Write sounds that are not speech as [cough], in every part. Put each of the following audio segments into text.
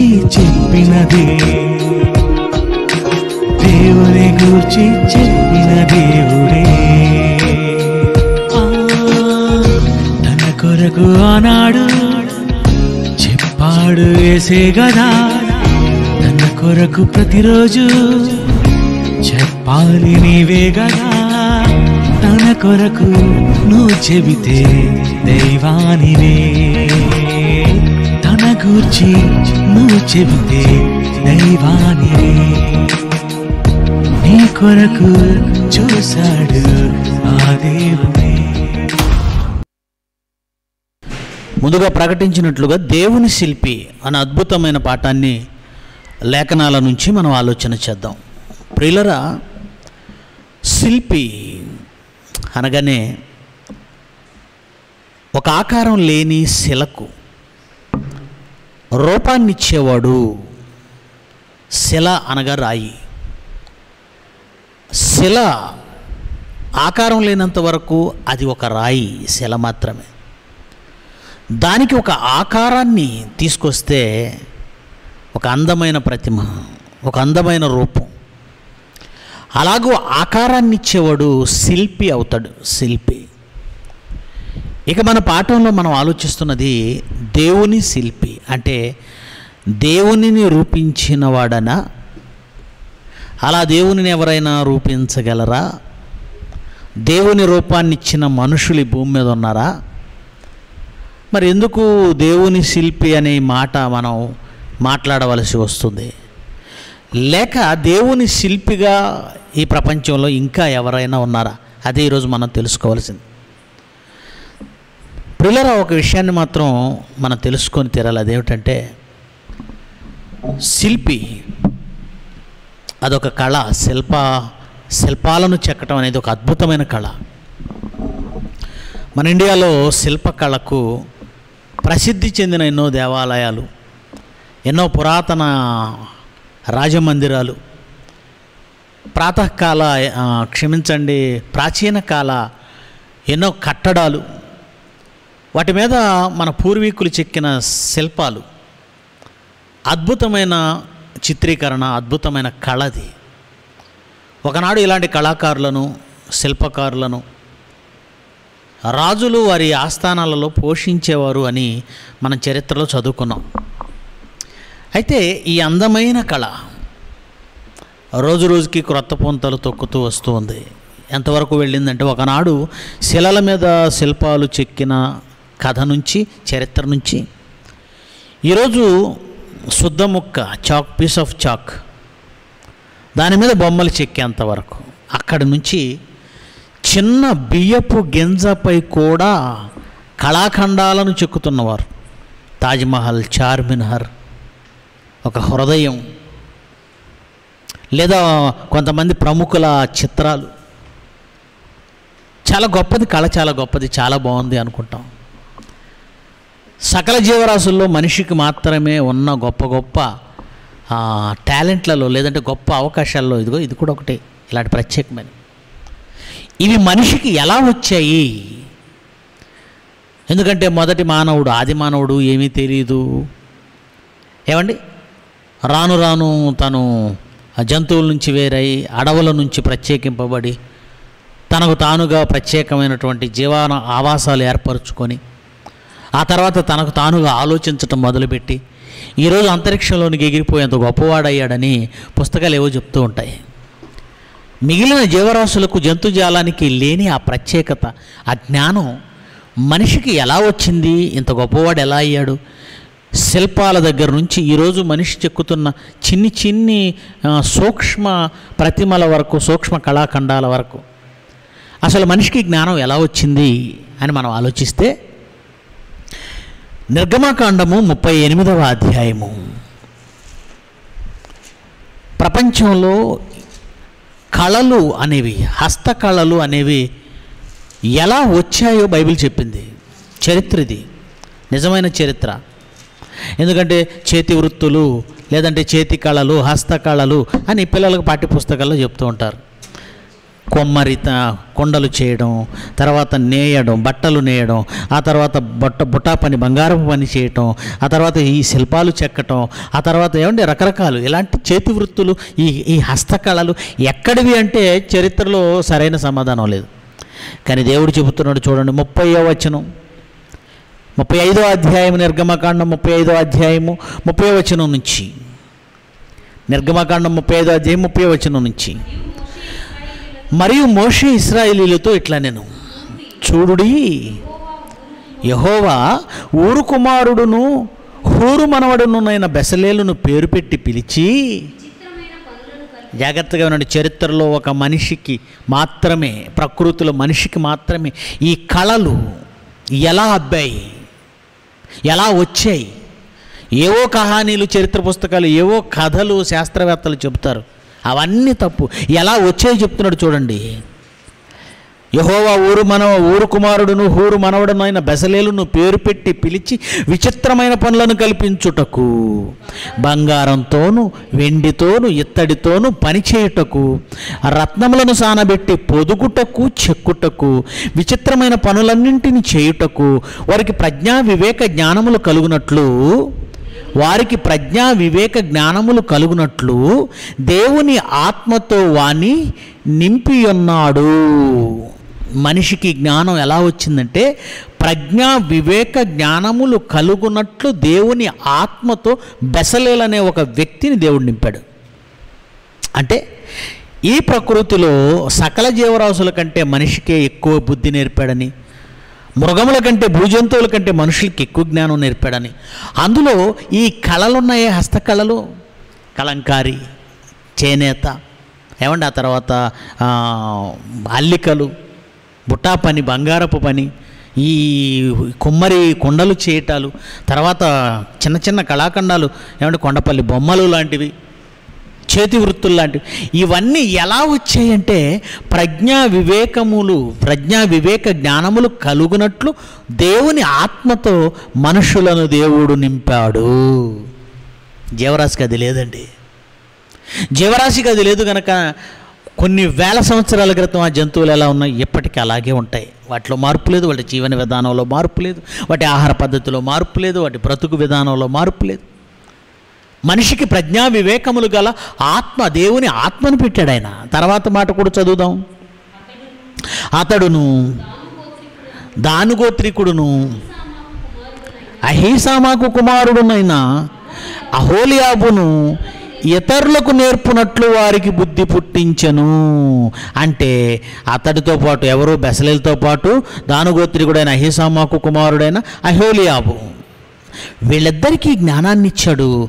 గూర్చి చెప్పినదే. దేవుని గూర్చి చెప్పిన దేవుడే. ఆ, తన కొరకు ఆనాడు చెప్పాడు వేసే గదా. తన కొరకు ప్రతిరోజు చెప్పాలి నీవే గదా. తన కొరకు నువ్వు చెబితే దైవానివే. గూర్చి నువ్వు చెబితే దైవానివే నీ కొరకు చూశాడు ఆ దేవుడే. ముందుగా ప్రకటించినట్లుగా దేవుని శిల్పి అనే అద్భుతమైన పాఠాన్ని లేఖనాల నుంచి మనం ఆలోచన చేద్దాం. ప్రియులరా శిల్పి అనగానే ఒక ఆకారం లేని శిలకు రూపాన్నిచ్చేవాడు శిల అనగా రాయి. శిల ఆకారం లేనంత వరకు అది ఒక రాయి శిల మాత్రమే. దానికి ఒక ఆకారాన్ని తీసుకొస్తే ఒక అందమైన ప్రతిమ ఒక అందమైన రూపం. అలాగూ ఆకారాన్ని ఇచ్చేవాడు శిల్పి అవుతాడు శిల్పి. ఇక మన పాఠంలో మనం ఆలోచిస్తున్నది దేవుని శిల్పి. అంటే దేవునిని రూపించిన వాడనా అలా దేవునిని ఎవరైనా రూపించగలరా? దేవుని రూపాన్ని ఇచ్చిన మనుషులు భూమి మీద ఉన్నారా? మరి ఎందుకు దేవుని శిల్పి అనే మాట మనం మాట్లాడవలసి వస్తుంది? లేక దేవుని శిల్పిగా ఈ ప్రపంచంలో ఇంకా ఎవరైనా ఉన్నారా? అదే ఈరోజు మనం తెలుసుకోవాల్సింది. ప్రిల్లరా ఒక విషయాన్ని మాత్రం మనం తెలుసుకొని తీరాలి. అదేమిటంటే శిల్పి అదొక కళ. శిల్ప శిల్పాలను చెక్కటం అనేది ఒక అద్భుతమైన కళ. మన ఇండియాలో శిల్పకళకు ప్రసిద్ధి చెందిన ఎన్నో దేవాలయాలు ఎన్నో పురాతన రాజమందిరాలు. ప్రాతకాల క్షమించండి ప్రాచీన కాల ఎన్నో కట్టడాలు వాటి మీద మన పూర్వీకులు చెక్కిన శిల్పాలు. అద్భుతమైన చిత్రీకరణ అద్భుతమైన కళది. ఒకనాడు ఇలాంటి కళాకారులను శిల్పకారులను రాజులు వారి ఆస్థానాలలో పోషించేవారు అని మన చరిత్రలో చదువుకున్నాం. అయితే ఈ అందమైన కళ రోజు రోజుకి క్రొత్త పొంతలు తొక్కుతూ వస్తూ ఉంది. ఎంతవరకు వెళ్ళిందంటే ఒకనాడు శిలల మీద శిల్పాలు చెక్కిన కథ నుంచి చరిత్ర నుంచి. ఈరోజు శుద్ధ ముక్క చాక్ పీస్ ఆఫ్ చాక్. దాని మీద బొమ్మలు చెక్కేంత వరకు. అక్కడి నుంచి చిన్న బియ్యపు గింజపై కూడా కళాఖండాలను చెక్కుతున్నవారు తాజ్మహల్ చార్మినార్ ఒక హృదయం. లేదా కొంతమంది ప్రముఖుల చిత్రాలు. చాలా గొప్పది కళ చాలా గొప్పది చాలా బాగుంది అనుకుంటాం. సకల జీవరాశుల్లో మనిషికి మాత్రమే ఉన్న గొప్ప గొప్ప టాలెంట్లలో లేదంటే గొప్ప అవకాశాల్లో ఇదిగో ఇది కూడా ఒకటి ఇలాంటి ప్రత్యేకమైన ఇవి మనిషికి ఎలా వచ్చాయి? ఎందుకంటే మొదటి మానవుడు ఆది మానవుడు ఏమీ తెలియదు ఏమండి? రాను రాను తను జంతువుల నుంచి వేరై అడవుల నుంచి ప్రత్యేకింపబడి తనకు తానుగా ప్రత్యేకమైనటువంటి జీవన ఆవాసాలు ఏర్పరచుకొని ఆ తర్వాత తనకు తానుగా ఆలోచించటం మొదలుపెట్టి ఈరోజు అంతరిక్షంలోనికి ఎగిరిపోయేంత గొప్పవాడయ్యాడని పుస్తకాలు ఏవో చెప్తూ ఉంటాయి. మిగిలిన జీవరాశులకు జంతుజాలానికి లేని ఆ ప్రత్యేకత ఆ జ్ఞానం మనిషికి ఎలా వచ్చింది? ఇంత గొప్పవాడు ఎలా అయ్యాడు? శిల్పాల దగ్గర నుంచి ఈరోజు మనిషి చెక్కుతున్న చిన్ని చిన్ని సూక్ష్మ ప్రతిమల వరకు సూక్ష్మ కళాఖండాల వరకు అసలు మనిషికి జ్ఞానం ఎలా వచ్చింది? అని మనం ఆలోచిస్తే నిర్గమకాండము ముప్పై ఎనిమిదవ అధ్యాయము. ప్రపంచంలో కళలు అనేవి హస్తకళలు అనేవి ఎలా వచ్చాయో బైబిల్ చెప్పింది. చరిత్ర ఇది నిజమైన చరిత్ర. ఎందుకంటే చేతి వృత్తులు లేదంటే చేతి కళలు హస్తకళలు అని పిల్లలకు పాఠ్యపుస్తకాల్లో చెప్తూ ఉంటారు. కొమ్మరిత కొండలు చేయడం తర్వాత నేయడం బట్టలు నేయడం ఆ తర్వాత బట్ట బుట్టా పని బంగారపు పని చేయటం ఆ తర్వాత ఈ శిల్పాలు చెక్కటం ఆ తర్వాత ఏమంటే రకరకాలు ఇలాంటి చేతి వృత్తులు ఈ ఈ హస్తకళలు ఎక్కడివి అంటే చరిత్రలో సరైన సమాధానం లేదు. కానీ దేవుడు చెబుతున్నాడు చూడండి ముప్పయో వచనం. ముప్పై ఐదో అధ్యాయం నిర్గమకాండం ముప్పై ఐదో అధ్యాయము ముప్పై వచనం నుంచి. నిర్గమకాండం ముప్పై ఐదో అధ్యాయం ముప్పై వచనం నుంచి. మరియు మోషే ఇస్రాయేలీలతో ఇట్లా నేను. చూడుడి యహోవా ఊరు కుమారుడును హూరు మనవడునునైన బెసలేలును పేరు పెట్టి పిలిచి జాగ్రత్తగా ఉండండి చరిత్రలో ఒక మనిషికి మాత్రమే ప్రకృతిలో మనిషికి మాత్రమే ఈ కళలు ఎలా అబ్బాయి ఎలా వచ్చాయి ఏవో కహానీలు చరిత్ర పుస్తకాలు ఏవో కథలు శాస్త్రవేత్తలు చెబుతారు. అవన్నీ తప్పు. ఎలా వచ్చేది చెప్తున్నాడు చూడండి. యహోవా ఊరు మనవ ఊరు కుమారుడును హూరు మనవడును అయిన బెసలేలును పేరు పెట్టి పిలిచి విచిత్రమైన పనులను కల్పించుటకు బంగారంతోను వెండితోను ఇత్తడితోను పనిచేయుటకు రత్నములను సానబెట్టి పొదుగుటకు చెక్కుటకు విచిత్రమైన పనులన్నింటిని చేయుటకు వారికి ప్రజ్ఞా వివేక జ్ఞానములు కలుగునట్లు వారికి ప్రజ్ఞా వివేక జ్ఞానములు కలుగునట్లు దేవుని ఆత్మతో వాణ్ణి నింపి ఉన్నాడు మనిషికి జ్ఞానం ఎలా వచ్చిందంటే ప్రజ్ఞా వివేక జ్ఞానములు కలుగునట్లు దేవుని ఆత్మతో బెసలేలనే ఒక వ్యక్తిని దేవుడు నింపాడు. అంటే ఈ ప్రకృతిలో సకల జీవరాశుల కంటే మనిషికే ఎక్కువ బుద్ధి నేర్పాడని మృగముల కంటే భూజంతువుల కంటే మనుషులకి ఎక్కువ జ్ఞానం నేర్పాడని. అందులో ఈ కళలున్నాయే హస్తకళలు. కలంకారి చేనేత ఏమండి ఆ తర్వాత అల్లికలు బుట్టా పని బంగారపు పని ఈ కుమ్మరి కొండలు చేయటాలు తర్వాత చిన్న చిన్న కళాఖండాలు ఏమంటే కొండపల్లి బొమ్మలు లాంటివి. చేతి వృత్తులు లాంటివి ఇవన్నీ ఎలా వచ్చాయంటే ప్రజ్ఞా వివేకములు ప్రజ్ఞా వివేక జ్ఞానములు కలుగునట్లు దేవుని ఆత్మతో మనుషులను దేవుడు నింపాడు. జీవరాశికి అది లేదండి. జీవరాశికి అది లేదు కనుక కొన్ని వేల సంవత్సరాల క్రితం ఆ జంతువులు ఎలా ఉన్నాయి? ఎప్పటికీ అలాగే ఉంటాయి. వాటిలో మార్పు లేదు వాటి జీవన విధానంలో మార్పు లేదు వాటి ఆహార పద్ధతిలో మార్పు లేదు వాటి బ్రతుకు విధానంలో మార్పు లేదు. మనిషికి ప్రజ్ఞా వివేకములు గల ఆత్మ దేవుని ఆత్మను పెట్టాడు ఆయన. తర్వాత మాట కూడా చదువుదాం. అతడును దానుగోత్రికుడును అహీసామాకు కుమారుడునైన అహోలియాబును ఇతరులకు నేర్పునట్లు వారికి బుద్ధి పుట్టించను. అంటే అతడితో పాటు ఎవరు? బెసలేలతో పాటు దానుగోత్రికుడైన అహీసామాకు కుమారుడైన అహోలియాబు. వీళ్ళిద్దరికీ జ్ఞానాన్ని ఇచ్చాడు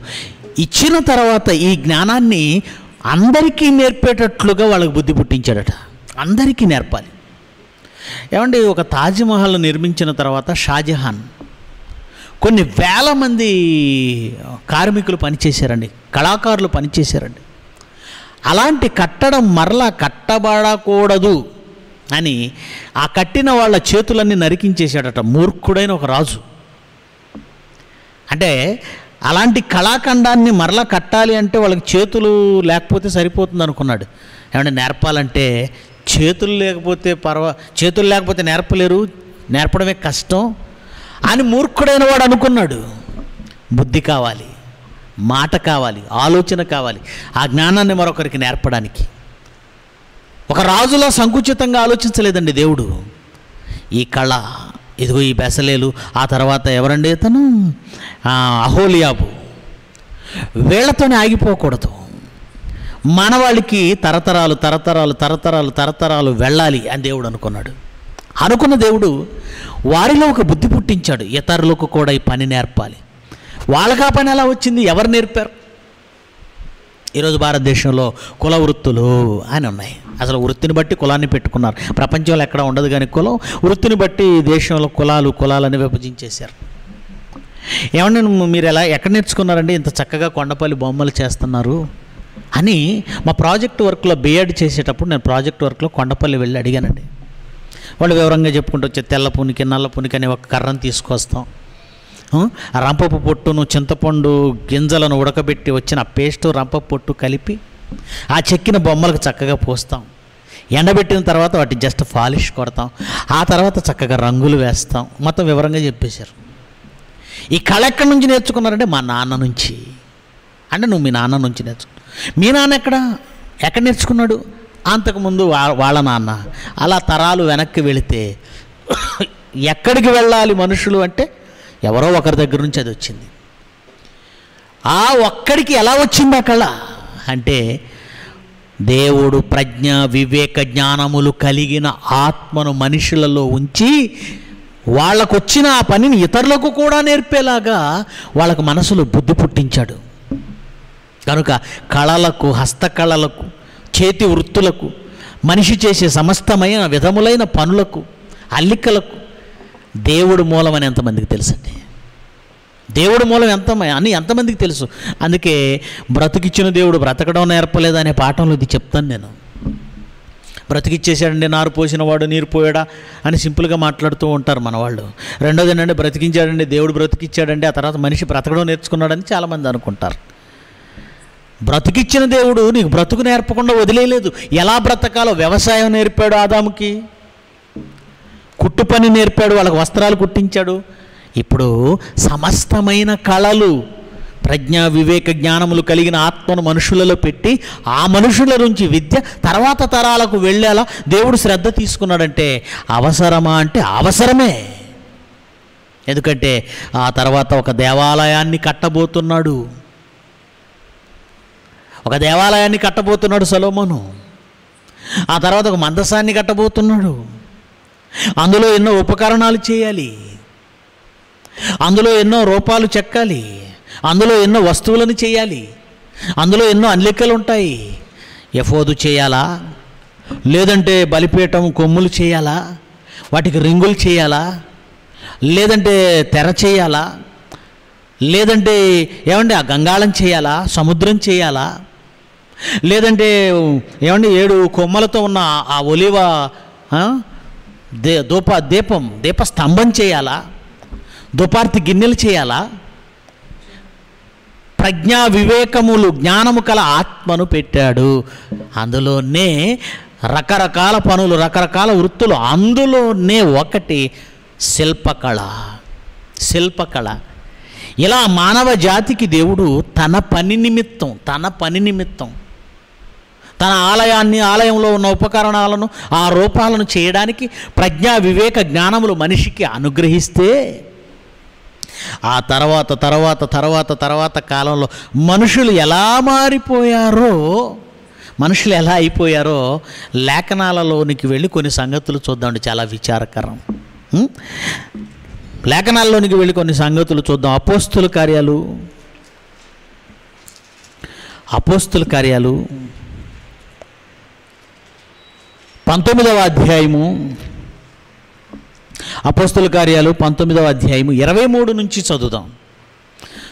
ఇచ్చిన తర్వాత ఈ జ్ఞానాన్ని అందరికీ నేర్పేటట్లుగా వాళ్ళకి బుద్ధి పుట్టించాడట. అందరికీ నేర్పాలి. ఏమండి ఒక తాజ్మహల్ నిర్మించిన తర్వాత షాజహాన్ కొన్ని వేల మంది కార్మికులు పనిచేశారండి కళాకారులు పనిచేశారండి. అలాంటి కట్టడం మరలా కట్టబడకూడదు అని ఆ కట్టిన వాళ్ళ చేతులన్నీ నరికించేశాడట మూర్ఖుడైన ఒక రాజు. అంటే అలాంటి కళాఖండాన్ని మరలా కట్టాలి అంటే వాళ్ళకి చేతులు లేకపోతే సరిపోతుంది అనుకున్నాడు. ఏమంటే నేర్పాలంటే చేతులు లేకపోతే పర్వ చేతులు లేకపోతే నేర్పలేరు నేర్పడమే కష్టం అని మూర్ఖుడైన వాడు అనుకున్నాడు. బుద్ధి కావాలి మాట కావాలి ఆలోచన కావాలి ఆ జ్ఞానాన్ని మరొకరికి నేర్పడానికి. ఒక రాజులా సంకుచితంగా ఆలోచించలేదండి దేవుడు. ఈ కళ ఇదిగో ఈ బెసలేలు ఆ తర్వాత ఎవరండి ఇతను? అహోలియాబు. వీళ్ళతోనే ఆగిపోకూడదు. మనవాళ్ళకి తరతరాలు తరతరాలు తరతరాలు తరతరాలు వెళ్ళాలి అని దేవుడు అనుకున్నాడు. అనుకున్న దేవుడు వారిలో ఒక బుద్ధి పుట్టించాడు. ఇతరులకు కూడా ఈ పని నేర్పాలి. వాళ్ళకి ఆ పని ఎలా వచ్చింది? ఎవరు నేర్పారు? ఈరోజు భారతదేశంలో కుల వృత్తులు అని ఉన్నాయి. అసలు వృత్తిని బట్టి కులాన్ని పెట్టుకున్నారు. ప్రపంచంలో ఎక్కడ ఉండదు కానీ కులం వృత్తిని బట్టి దేశంలో కులాలు కులాలని విభజించేశారు. ఏమన్నా మీరు ఎలా ఎక్కడ నేర్చుకున్నారండి ఇంత చక్కగా కొండపల్లి బొమ్మలు చేస్తున్నారు? అని మా ప్రాజెక్ట్ వర్క్లో బిఎడ్ చేసేటప్పుడు నేను ప్రాజెక్ట్ వర్క్లో కొండపల్లి వెళ్ళి అడిగానండి. వాళ్ళు వివరంగా చెప్పుకుంటూ వచ్చే తెల్ల పునికి నల్ల పునికి అనే ఒక కర్రను తీసుకొస్తాం. రంపపు పొట్టును చింతపండు గింజలను ఉడకబెట్టి వచ్చిన పేస్ట్ రంపపు పొట్టు కలిపి ఆ చెక్కిన బొమ్మలకు చక్కగా పోస్తాం. ఎండబెట్టిన తర్వాత వాటి జస్ట్ పాలిష్ కొడతాం. ఆ తర్వాత చక్కగా రంగులు వేస్తాం. మొత్తం వివరంగా చెప్పేశారు. ఈ కళ ఎక్కడి నుంచి నేర్చుకున్నారంటే మా నాన్న నుంచి. అంటే నువ్వు మీ నాన్న నుంచి నేర్చుకు మీ నాన్న ఎక్కడ? ఎక్కడ నేర్చుకున్నాడు? అంతకుముందు వా వాళ్ళ నాన్న. అలా తరాలు వెనక్కి వెళితే ఎక్కడికి వెళ్ళాలి మనుషులు అంటే ఎవరో ఒకరి దగ్గర నుంచి అది వచ్చింది. ఆ ఒక్కడికి ఎలా వచ్చింది ఆ కళ? అంటే దేవుడు ప్రజ్ఞ వివేక జ్ఞానములు కలిగిన ఆత్మను మనుషులలో ఉంచి వాళ్ళకు వచ్చిన ఆ పనిని ఇతరులకు కూడా నేర్పేలాగా వాళ్ళకు మనసులో బుద్ధి పుట్టించాడు. కనుక కళలకు హస్తకళలకు చేతి వృత్తులకు మనిషి చేసే సమస్తమైన విధములైన పనులకు అల్లికలకు దేవుడు మూలం అని ఎంతమందికి తెలుసండి? దేవుడు మూలం ఎంత అని ఎంతమందికి తెలుసు? అందుకే బ్రతికిచ్చిన దేవుడు బ్రతకడం నేర్పలేదు అనే పాఠంలో ఇది చెప్తాను నేను. బ్రతికిచ్చేసాడండి నారు పోసిన వాడు నీరు పోయాడా అని సింపుల్గా మాట్లాడుతూ ఉంటారు మన వాళ్ళు రెండోది ఏంటంటే బ్రతికించాడండి దేవుడు బ్రతికిచ్చాడండి ఆ తర్వాత మనిషి బ్రతకడం నేర్చుకున్నాడని చాలామంది అనుకుంటారు. బ్రతికిచ్చిన దేవుడు నీకు బ్రతుకు నేర్పకుండా వదిలేయలేదు. ఎలా బ్రతకాలో వ్యవసాయం నేర్పాడు ఆదాముకి? కుట్టు పని నేర్పాడు వాళ్ళకి వస్త్రాలు కుట్టించాడు. ఇప్పుడు సమస్తమైన కళలు ప్రజ్ఞ వివేక జ్ఞానములు కలిగిన ఆత్మను మనుషులలో పెట్టి ఆ మనుషుల నుంచి విద్య తర్వాత తరాలకు వెళ్ళేలా దేవుడు శ్రద్ధ తీసుకున్నాడంటే అవసరమా అంటే అవసరమే. ఎందుకంటే ఆ తర్వాత ఒక దేవాలయాన్ని కట్టబోతున్నాడు. ఒక దేవాలయాన్ని కట్టబోతున్నాడు సలోమను. ఆ తర్వాత ఒక మందసాన్ని కట్టబోతున్నాడు. అందులో ఎన్నో ఉపకరణాలు చేయాలి. అందులో ఎన్నో రూపాలు చెక్కాలి. అందులో ఎన్నో వస్తువులను చేయాలి. అందులో ఎన్నో అల్లికలు ఉంటాయి. ఎఫోదు చేయాలా? లేదంటే బలిపీఠం కొమ్ములు చేయాలా? వాటికి రింగులు చేయాలా? లేదంటే తెర చేయాలా? లేదంటే ఏమండి ఆ గంగాళం చేయాలా? సముద్రం చేయాలా? లేదంటే ఏమండి ఏడు కొమ్మలతో ఉన్న ఆ ఒలివ దే దూప దీపం దీపస్తంభం చేయాలా? దుపార్తి గిన్నెలు చేయాలా? ప్రజ్ఞా వివేకములు జ్ఞానము కల ఆత్మను పెట్టాడు. అందులోనే రకరకాల పనులు రకరకాల వృత్తులు అందులోనే ఒకటి శిల్పకళ. శిల్పకళ. ఇలా మానవ జాతికి దేవుడు తన పని నిమిత్తం తన పని నిమిత్తం తన ఆలయాన్ని ఆలయంలో ఉన్న ఉపకరణాలను ఆ రూపాలను చేయడానికి ప్రజ్ఞా వివేక జ్ఞానములు మనిషికి అనుగ్రహిస్తే ఆ తర్వాత తర్వాత తర్వాత తర్వాత కాలంలో మనుషులు ఎలా మారిపోయారో మనుషులు ఎలా అయిపోయారో లేఖనాలలోనికి వెళ్ళి కొన్ని సంగతులు చూద్దామండి. చాలా విచారకరం. లేఖనాల్లోనికి వెళ్ళి కొన్ని సంగతులు చూద్దాం. అపోస్తుల కార్యాలు అపోస్తుల కార్యాలు పంతొమ్మిదవ అధ్యాయము. అపోస్తుల కార్యాలు పంతొమ్మిదవ అధ్యాయము ఇరవై మూడు నుంచి చదువుదాం.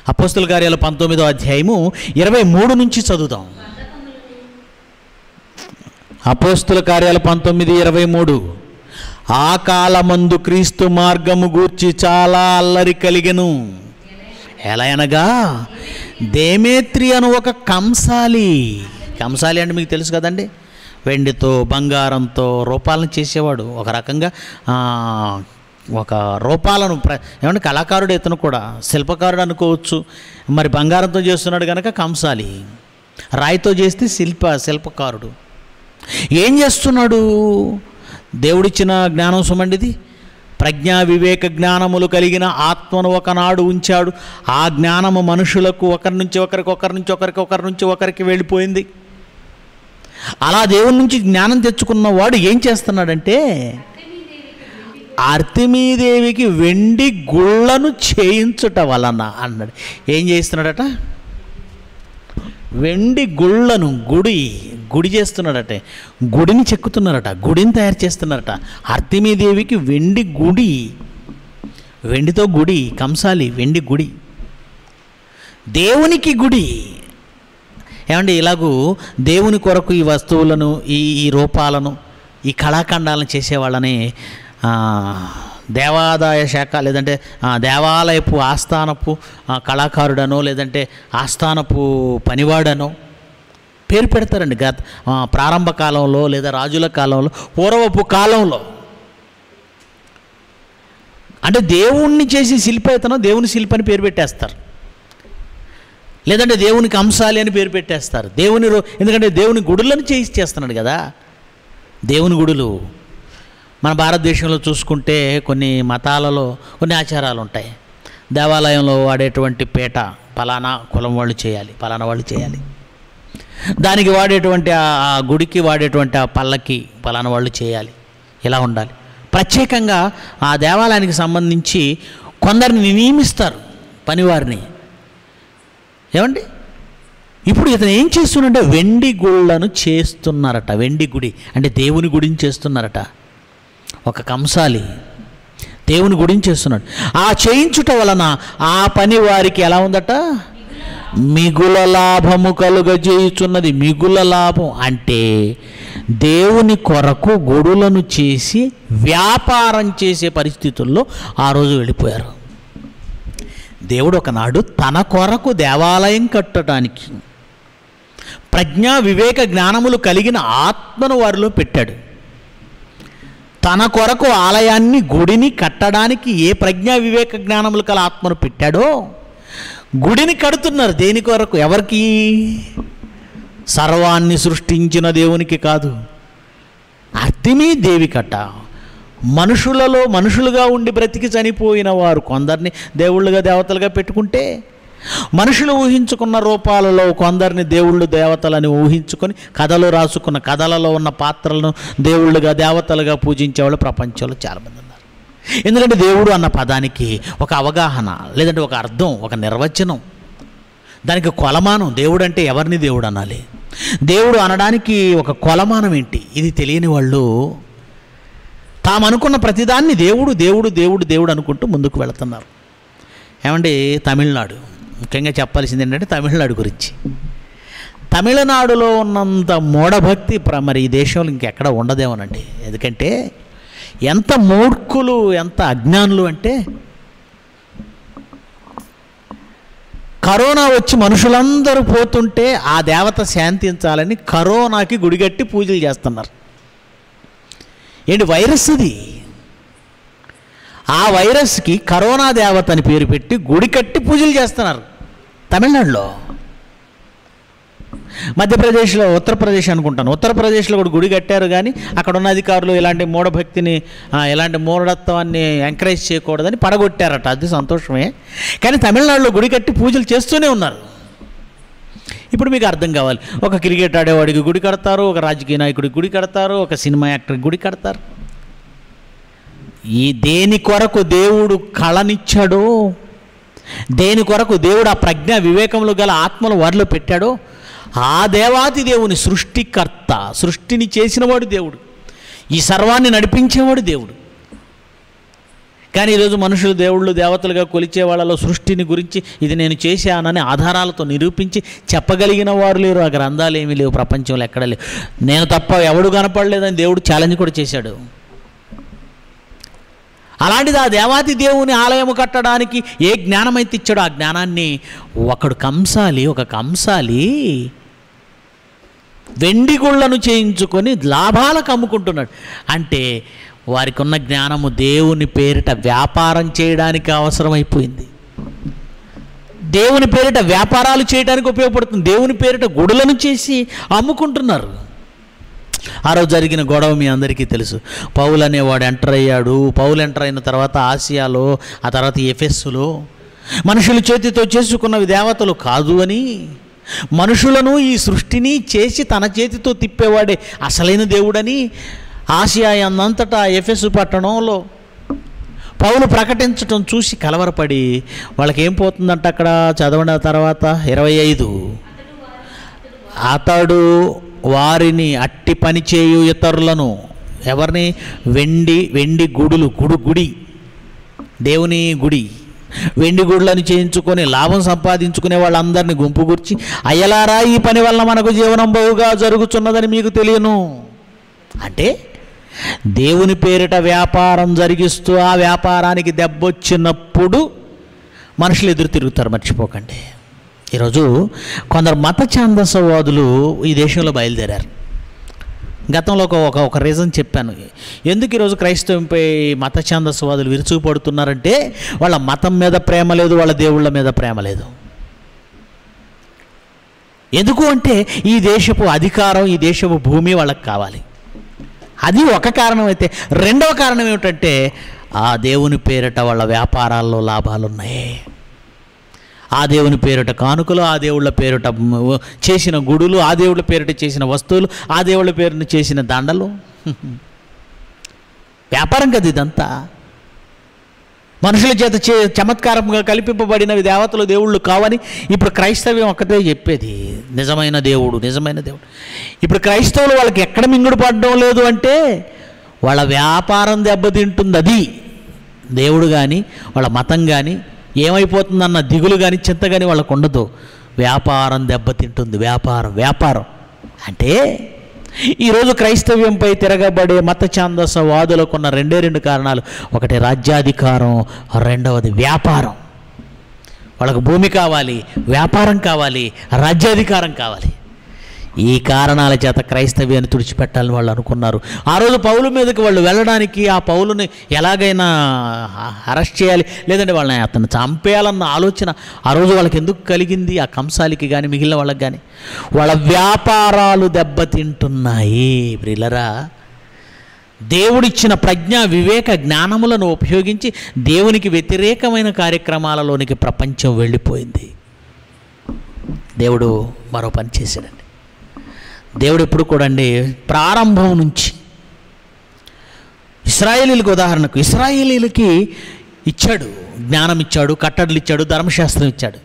అపోస్తుల కార్యాలు పంతొమ్మిదవ అధ్యాయము ఇరవై మూడు నుంచి చదువుదాం. అపోస్తుల కార్యాలు పంతొమ్మిది ఇరవై మూడు. ఆ కాలమందు క్రీస్తు మార్గము గూర్చి చాలా అల్లరి కలిగెను. ఎలా అనగా దేమేత్రి అను ఒక కంసాలి. కంసాలి అంటే మీకు తెలుసు కదండి? వెండితో బంగారంతో రూపాలను చేసేవాడు. ఒక రకంగా ఒక రూపాలను ప్ర ఏమంటే కళాకారుడు ఇతను కూడా శిల్పకారుడు అనుకోవచ్చు. మరి బంగారంతో చేస్తున్నాడు కనుక కంసాలి. రాయితో చేస్తే శిల్ప శిల్పకారుడు. ఏం చేస్తున్నాడు? దేవుడిచ్చిన జ్ఞానం సుమండిది. ప్రజ్ఞా వివేక జ్ఞానములు కలిగిన ఆత్మను ఒకనాడు ఉంచాడు. ఆ జ్ఞానము మనుషులకు ఒకరి నుంచి ఒకరికి ఒకరి నుంచి ఒకరికి ఒకరి నుంచి ఒకరికి వెళ్ళిపోయింది. అలా దేవుని నుంచి జ్ఞానం తెచ్చుకున్నవాడు ఏం చేస్తున్నాడంటే అర్తిమీదేవికి వెండి గుళ్ళను చేయించుట వలన అన్నాడు. ఏం చేస్తున్నాడట వెండి గుళ్ళను గుడి గుడి చేస్తున్నాడట. గుడిని చెక్కుతున్నారట గుడిని తయారు చేస్తున్నారట. అర్తిమీదేవికి వెండి గుడి వెండితో గుడి కంసాలి వెండి గుడి. దేవునికి గుడి. ఏమంటే ఇలాగూ దేవుని కొరకు ఈ వస్తువులను ఈ ఈ రూపాలను ఈ కళాఖండాలను చేసేవాళ్ళని దేవాదాయ శాఖ లేదంటే దేవాలయపు ఆస్థానపు కళాకారుడనో లేదంటే ఆస్థానపు పనివాడనో పేరు పెడతారండి. గత ప్రారంభ కాలంలో లేదా రాజుల కాలంలో పూర్వపు కాలంలో. అంటే దేవుణ్ణి చేసి శిల్పైతనం దేవుని శిల్పని పేరు పెట్టేస్తారు. లేదంటే దేవునికి అంశాలి అని పేరు పెట్టేస్తారు. దేవుని ఎందుకంటే దేవుని గుడులను చేసి చేస్తున్నాడు కదా. దేవుని గుడులు మన భారతదేశంలో చూసుకుంటే కొన్ని మతాలలో కొన్ని ఆచారాలు ఉంటాయి. దేవాలయంలో వాడేటువంటి పీట పలానా కులం వాళ్ళు చేయాలి పలానా వాళ్ళు చేయాలి. దానికి వాడేటువంటి ఆ గుడికి వాడేటువంటి ఆ పల్లకి పలానా వాళ్ళు చేయాలి. ఇలా ఉండాలి. ప్రత్యేకంగా ఆ దేవాలయానికి సంబంధించి కొందరిని నియమిస్తారు పనివారిని. ఏమండి? ఇప్పుడు ఇతను ఏం చేస్తున్నాడంటే వెండి గుళ్ళను చేస్తున్నారట వెండి గుడి అంటే దేవుని గుడిని చేస్తున్నారట. ఒక కంసాలి దేవుని గుడిని చేస్తున్నాడు. ఆ చేయించుట వలన ఆ పని వారికి ఎలా ఉందట? మిగుల లాభము కలుగజేయుచున్నది. మిగుల లాభం అంటే దేవుని కొరకు గొడులను చేసి వ్యాపారం చేసే పరిస్థితుల్లో ఆ రోజు వెళ్ళిపోయారు. దేవుడు ఒకనాడు తన కొరకు దేవాలయం కట్టడానికి ప్రజ్ఞా వివేక జ్ఞానములు కలిగిన ఆత్మను వారిలో పెట్టాడు. తన కొరకు ఆలయాన్ని గుడిని కట్టడానికి ఏ ప్రజ్ఞా వివేక జ్ఞానములు కల ఆత్మను పెట్టాడో గుడిని కడుతున్నారు. దేని కొరకు? ఎవరికి? సర్వాన్ని సృష్టించిన దేవునికి కాదు. అతిమీ దేవి కట్ట. మనుషులలో మనుషులుగా ఉండి బ్రతికి చనిపోయిన వారు కొందరిని దేవుళ్ళుగా దేవతలుగా పెట్టుకుంటే మనుషులు ఊహించుకున్న రూపాలలో కొందరిని దేవుళ్ళు దేవతలని ఊహించుకొని కథలు రాసుకున్న కథలలో ఉన్న పాత్రలను దేవుళ్ళుగా దేవతలుగా పూజించేవాళ్ళు ప్రపంచంలో చాలామంది ఉన్నారు. ఎందుకంటే దేవుడు అన్న పదానికి ఒక అవగాహన లేదంటే ఒక అర్థం ఒక నిర్వచనం. దానికి కొలమానం దేవుడు అంటే ఎవరిని దేవుడు అనాలి? దేవుడు అనడానికి ఒక కొలమానం ఏంటి? ఇది తెలియని వాళ్ళు తాము అనుకున్న ప్రతిదాన్ని దేవుడు దేవుడు దేవుడు దేవుడు అనుకుంటూ ముందుకు వెళుతున్నారు. ఏమండి తమిళనాడు. ముఖ్యంగా చెప్పాల్సింది ఏంటంటే తమిళనాడు గురించి. తమిళనాడులో ఉన్నంత మూఢభక్తి ప్ర- మరి ఈ దేశంలో ఇంకెక్కడ ఉండదేమోనండి. ఎందుకంటే ఎంత మూర్ఖులు ఎంత అజ్ఞానులు అంటే కరోనా వచ్చి మనుషులందరూ పోతుంటే ఆ దేవత శాంతించాలని కరోనాకి గుడిగట్టి పూజలు చేస్తున్నారు. ఏంటి వైరస్ ఇది? ఆ వైరస్కి కరోనా దేవత అని పేరు పెట్టి గుడి కట్టి పూజలు చేస్తున్నారు తమిళనాడులో. మధ్యప్రదేశ్లో ఉత్తరప్రదేశ్ అనుకుంటాను. ఉత్తరప్రదేశ్లో కూడా గుడి కట్టారు కానీ అక్కడ ఉన్న అధికారులు ఇలాంటి మూఢభక్తిని ఇలాంటి మూఢత్వాన్ని ఎంకరేజ్ చేయకూడదని పడగొట్టారట. అది సంతోషమే. కానీ తమిళనాడులో గుడి కట్టి పూజలు చేస్తూనే ఉన్నారు. ఇప్పుడు మీకు అర్థం కావాలి. ఒక క్రికెట్ ఆడేవాడికి గుడి కడతారు ఒక రాజకీయ నాయకుడికి గుడి కడతారు ఒక సినిమా యాక్టర్కి గుడి కడతారు. ఈ దేని కొరకు దేవుడు కళనిచ్చాడో దేని కొరకు దేవుడు ఆ ప్రజ్ఞ వివేకంలో గల ఆత్మలు వారిలో పెట్టాడో ఆ దేవాది దేవుని సృష్టికర్త సృష్టిని చేసినవాడు దేవుడు. ఈ సర్వాన్ని నడిపించేవాడు దేవుడు. కానీ ఈరోజు మనుషులు దేవుళ్ళు దేవతలుగా కొలిచే వాళ్ళలో సృష్టిని గురించి ఇది నేను చేశానని ఆధారాలతో నిరూపించి చెప్పగలిగిన వారు లేరు. ఆ గ్రంథాలు ఏమీ లేవు ప్రపంచంలో ఎక్కడ లేవు. నేను తప్ప ఎవడు కనపడలేదని దేవుడు ఛాలెంజ్ కూడా చేశాడు. అలాంటిది ఆ దేవాది దేవుని ఆలయం కట్టడానికి ఏ జ్ఞానమైతే ఇచ్చాడో ఆ జ్ఞానాన్ని ఒకడు కంసాలి ఒక కంసాలి వెండి గుళ్ళను చేయించుకొని లాభాలకు అమ్ముకుంటున్నాడు. అంటే వారికి ఉన్న జ్ఞానము దేవుని పేరిట వ్యాపారం చేయడానికి అవసరమైపోయింది. దేవుని పేరిట వ్యాపారాలు చేయడానికి ఉపయోగపడుతుంది. దేవుని పేరిట గుడులను చేసి అమ్ముకుంటున్నారు. ఆ రోజు జరిగిన గొడవ మీ అందరికీ తెలుసు. పౌలు అనేవాడు ఎంటర్ అయ్యాడు. పౌలు ఎంటర్ అయిన తర్వాత ఆసియాలో ఆ తర్వాత ఎఫెస్సులో మనుషుల చేతితో చేసుకున్నవి దేవతలు కాదు అని మనుషులను ఈ సృష్టిని చేసి తన చేతితో తిప్పేవాడే అసలైన దేవుడని ఆసియా అందంతటా ఎఫెస్ పట్టణంలో పౌలు ప్రకటించటం చూసి కలవరపడి వాళ్ళకి ఏం పోతుందంట అక్కడ? చదవడం తర్వాత. ఇరవై ఐదు. అతడు వారిని అట్టి పని చేయు ఇతరులను ఎవరిని? వెండి వెండి గుడులు గుడు గుడి. దేవుని గుడి. వెండి గుడులను చేయించుకొని లాభం సంపాదించుకునే వాళ్ళందరినీ గుంపుగూర్చి అయ్యలారా ఈ పని వల్ల మనకు జీవనం బహుగా జరుగుతున్నదని మీకు తెలియను. అంటే దేవుని పేరిట వ్యాపారం జరిగిస్తూ ఆ వ్యాపారానికి దెబ్బొచ్చినప్పుడు మనుషులు ఎదురు తిరుగుతారు మర్చిపోకండి. ఈరోజు కొందరు మత ఛాందసవాదులు ఈ దేశంలో బయలుదేరారు. గతంలో ఒక ఒక రీజన్ చెప్పాను. ఎందుకు ఈరోజు క్రైస్తవంపై మత ఛాందస్వాదులు విరుచుకుపడుతున్నారంటే వాళ్ళ మతం మీద ప్రేమ లేదు వాళ్ళ దేవుళ్ళ మీద ప్రేమ లేదు. ఎందుకు అంటే ఈ దేశపు అధికారం ఈ దేశపు భూమి వాళ్ళకి కావాలి. అది ఒక కారణం అయితే రెండవ కారణం ఏమిటంటే ఆ దేవుని పేరిట వాళ్ళ వ్యాపారాల్లో లాభాలు ఉన్నాయి ఆ దేవుని పేరిట కానుకలు ఆ దేవుళ్ళ పేరిట చేసిన గుడులు ఆ దేవుళ్ళ పేరిట చేసిన వస్తువులు ఆ దేవుళ్ళ పేరున చేసిన దండలు. వ్యాపారం కదా ఇదంతా. మనుషుల చేత చే చమత్కారంగా కల్పింపబడినవి దేవతలు దేవుళ్ళు కావని ఇప్పుడు క్రైస్తవ్యం ఒక్కటే చెప్పేది. నిజమైన దేవుడు నిజమైన దేవుడు. ఇప్పుడు క్రైస్తవులు వాళ్ళకి ఎక్కడ మింగుడు పడడం లేదు అంటే వాళ్ళ వ్యాపారం దెబ్బతింటుంది అది. దేవుడు కానీ వాళ్ళ మతం కానీ ఏమైపోతుందన్న దిగులు కానీ చింత కానీ వాళ్ళకు ఉండదు. వ్యాపారం దెబ్బతింటుంది వ్యాపారం వ్యాపారం. అంటే ఈరోజు క్రైస్తవ్యంపై తిరగబడే మత ఛాందస వాదులకున్న రెండే రెండు కారణాలు. ఒకటి రాజ్యాధికారం రెండవది వ్యాపారం. వాళ్ళకు భూమి కావాలి వ్యాపారం కావాలి రాజ్యాధికారం కావాలి. ఈ కారణాల చేత క్రైస్తవ్యాన్ని తుడిచిపెట్టాలని వాళ్ళు అనుకున్నారు. ఆ రోజు పౌలు మీదకి వాళ్ళు వెళ్ళడానికి ఆ పౌలుని ఎలాగైనా అరెస్ట్ చేయాలి లేదంటే వాళ్ళని అతను చంపేయాలన్న ఆలోచన ఆ రోజు వాళ్ళకి ఎందుకు కలిగింది? ఆ కంసాలికి కానీ మిగిలిన వాళ్ళకి కానీ వాళ్ళ వ్యాపారాలు దెబ్బతింటున్నాయి. బ్రిలరా దేవుడిచ్చిన ప్రజ్ఞ వివేక జ్ఞానములను ఉపయోగించి దేవునికి వ్యతిరేకమైన కార్యక్రమాలలోనికి ప్రపంచం వెళ్ళిపోయింది. దేవుడు మరో పని చేశాడండి. దేవుడు ఎప్పుడు కూడా అండి ప్రారంభం నుంచి ఇస్రాయేలీలకు ఉదాహరణకు ఇస్రాయేలీలకి ఇచ్చాడు జ్ఞానం ఇచ్చాడు కట్టడలు ఇచ్చాడు ధర్మశాస్త్రం ఇచ్చాడు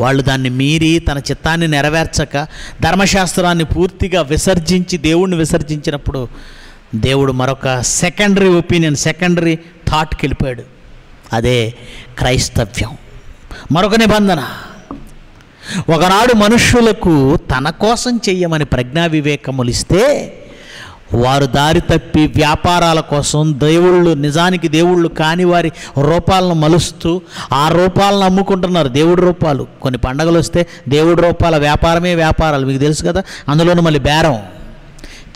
వాళ్ళు దాన్ని మీరి తన చిత్తాన్ని నెరవేర్చక ధర్మశాస్త్రాన్ని పూర్తిగా విసర్జించి దేవుణ్ణి విసర్జించినప్పుడు దేవుడు మరొక సెకండరీ ఒపీనియన్ సెకండరీ థాట్కి వెళ్ళిపోయాడు. అదే క్రైస్తవ్యం. మరొక నిబంధన. ఒకనాడు మనుష్యులకు తన కోసం చెయ్యమని ప్రజ్ఞా వివేకములు ఇస్తే వారు దారి తప్పి వ్యాపారాల కోసం దేవుళ్ళు నిజానికి దేవుళ్ళు కాని వారి రూపాలను మలుస్తూ ఆ రూపాలను అమ్ముకుంటున్నారు దేవుడి రూపాలు. కొన్ని పండగలు వస్తే దేవుడి రూపాల వ్యాపారమే వ్యాపారాలు. మీకు తెలుసు కదా? అందులోనూ మళ్ళీ బేరం.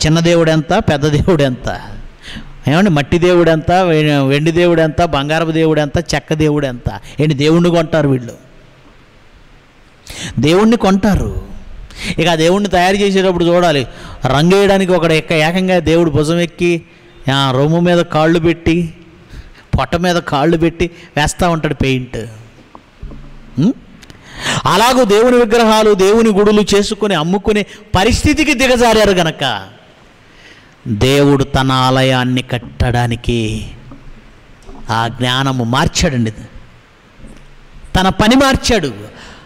చిన్న దేవుడు ఎంత పెద్ద దేవుడు ఎంత ఏమండి మట్టి దేవుడు ఎంత వెండి దేవుడు ఎంత బంగారపు దేవుడు ఎంత చెక్క దేవుడు ఎంత ఏంటి దేవుణ్ణి కొంటారు వీళ్ళు? దేవుణ్ణి కొంటారు. ఇక ఆ దేవుణ్ణి తయారు చేసేటప్పుడు చూడాలి. రంగు వేయడానికి ఒకడు ఎక్క ఏకంగా దేవుడు భుజం ఎక్కి రొమ్ము మీద కాళ్ళు పెట్టి పొట్ట మీద కాళ్ళు పెట్టి వేస్తూ ఉంటాడు పెయింట్. అలాగూ దేవుని విగ్రహాలు దేవుని గుడులు చేసుకొని అమ్ముకునే పరిస్థితికి దిగజారారు గనక. దేవుడు తన ఆలయాన్ని కట్టడానికి ఆ జ్ఞానము మార్చాడండి. తన పని మార్చాడు.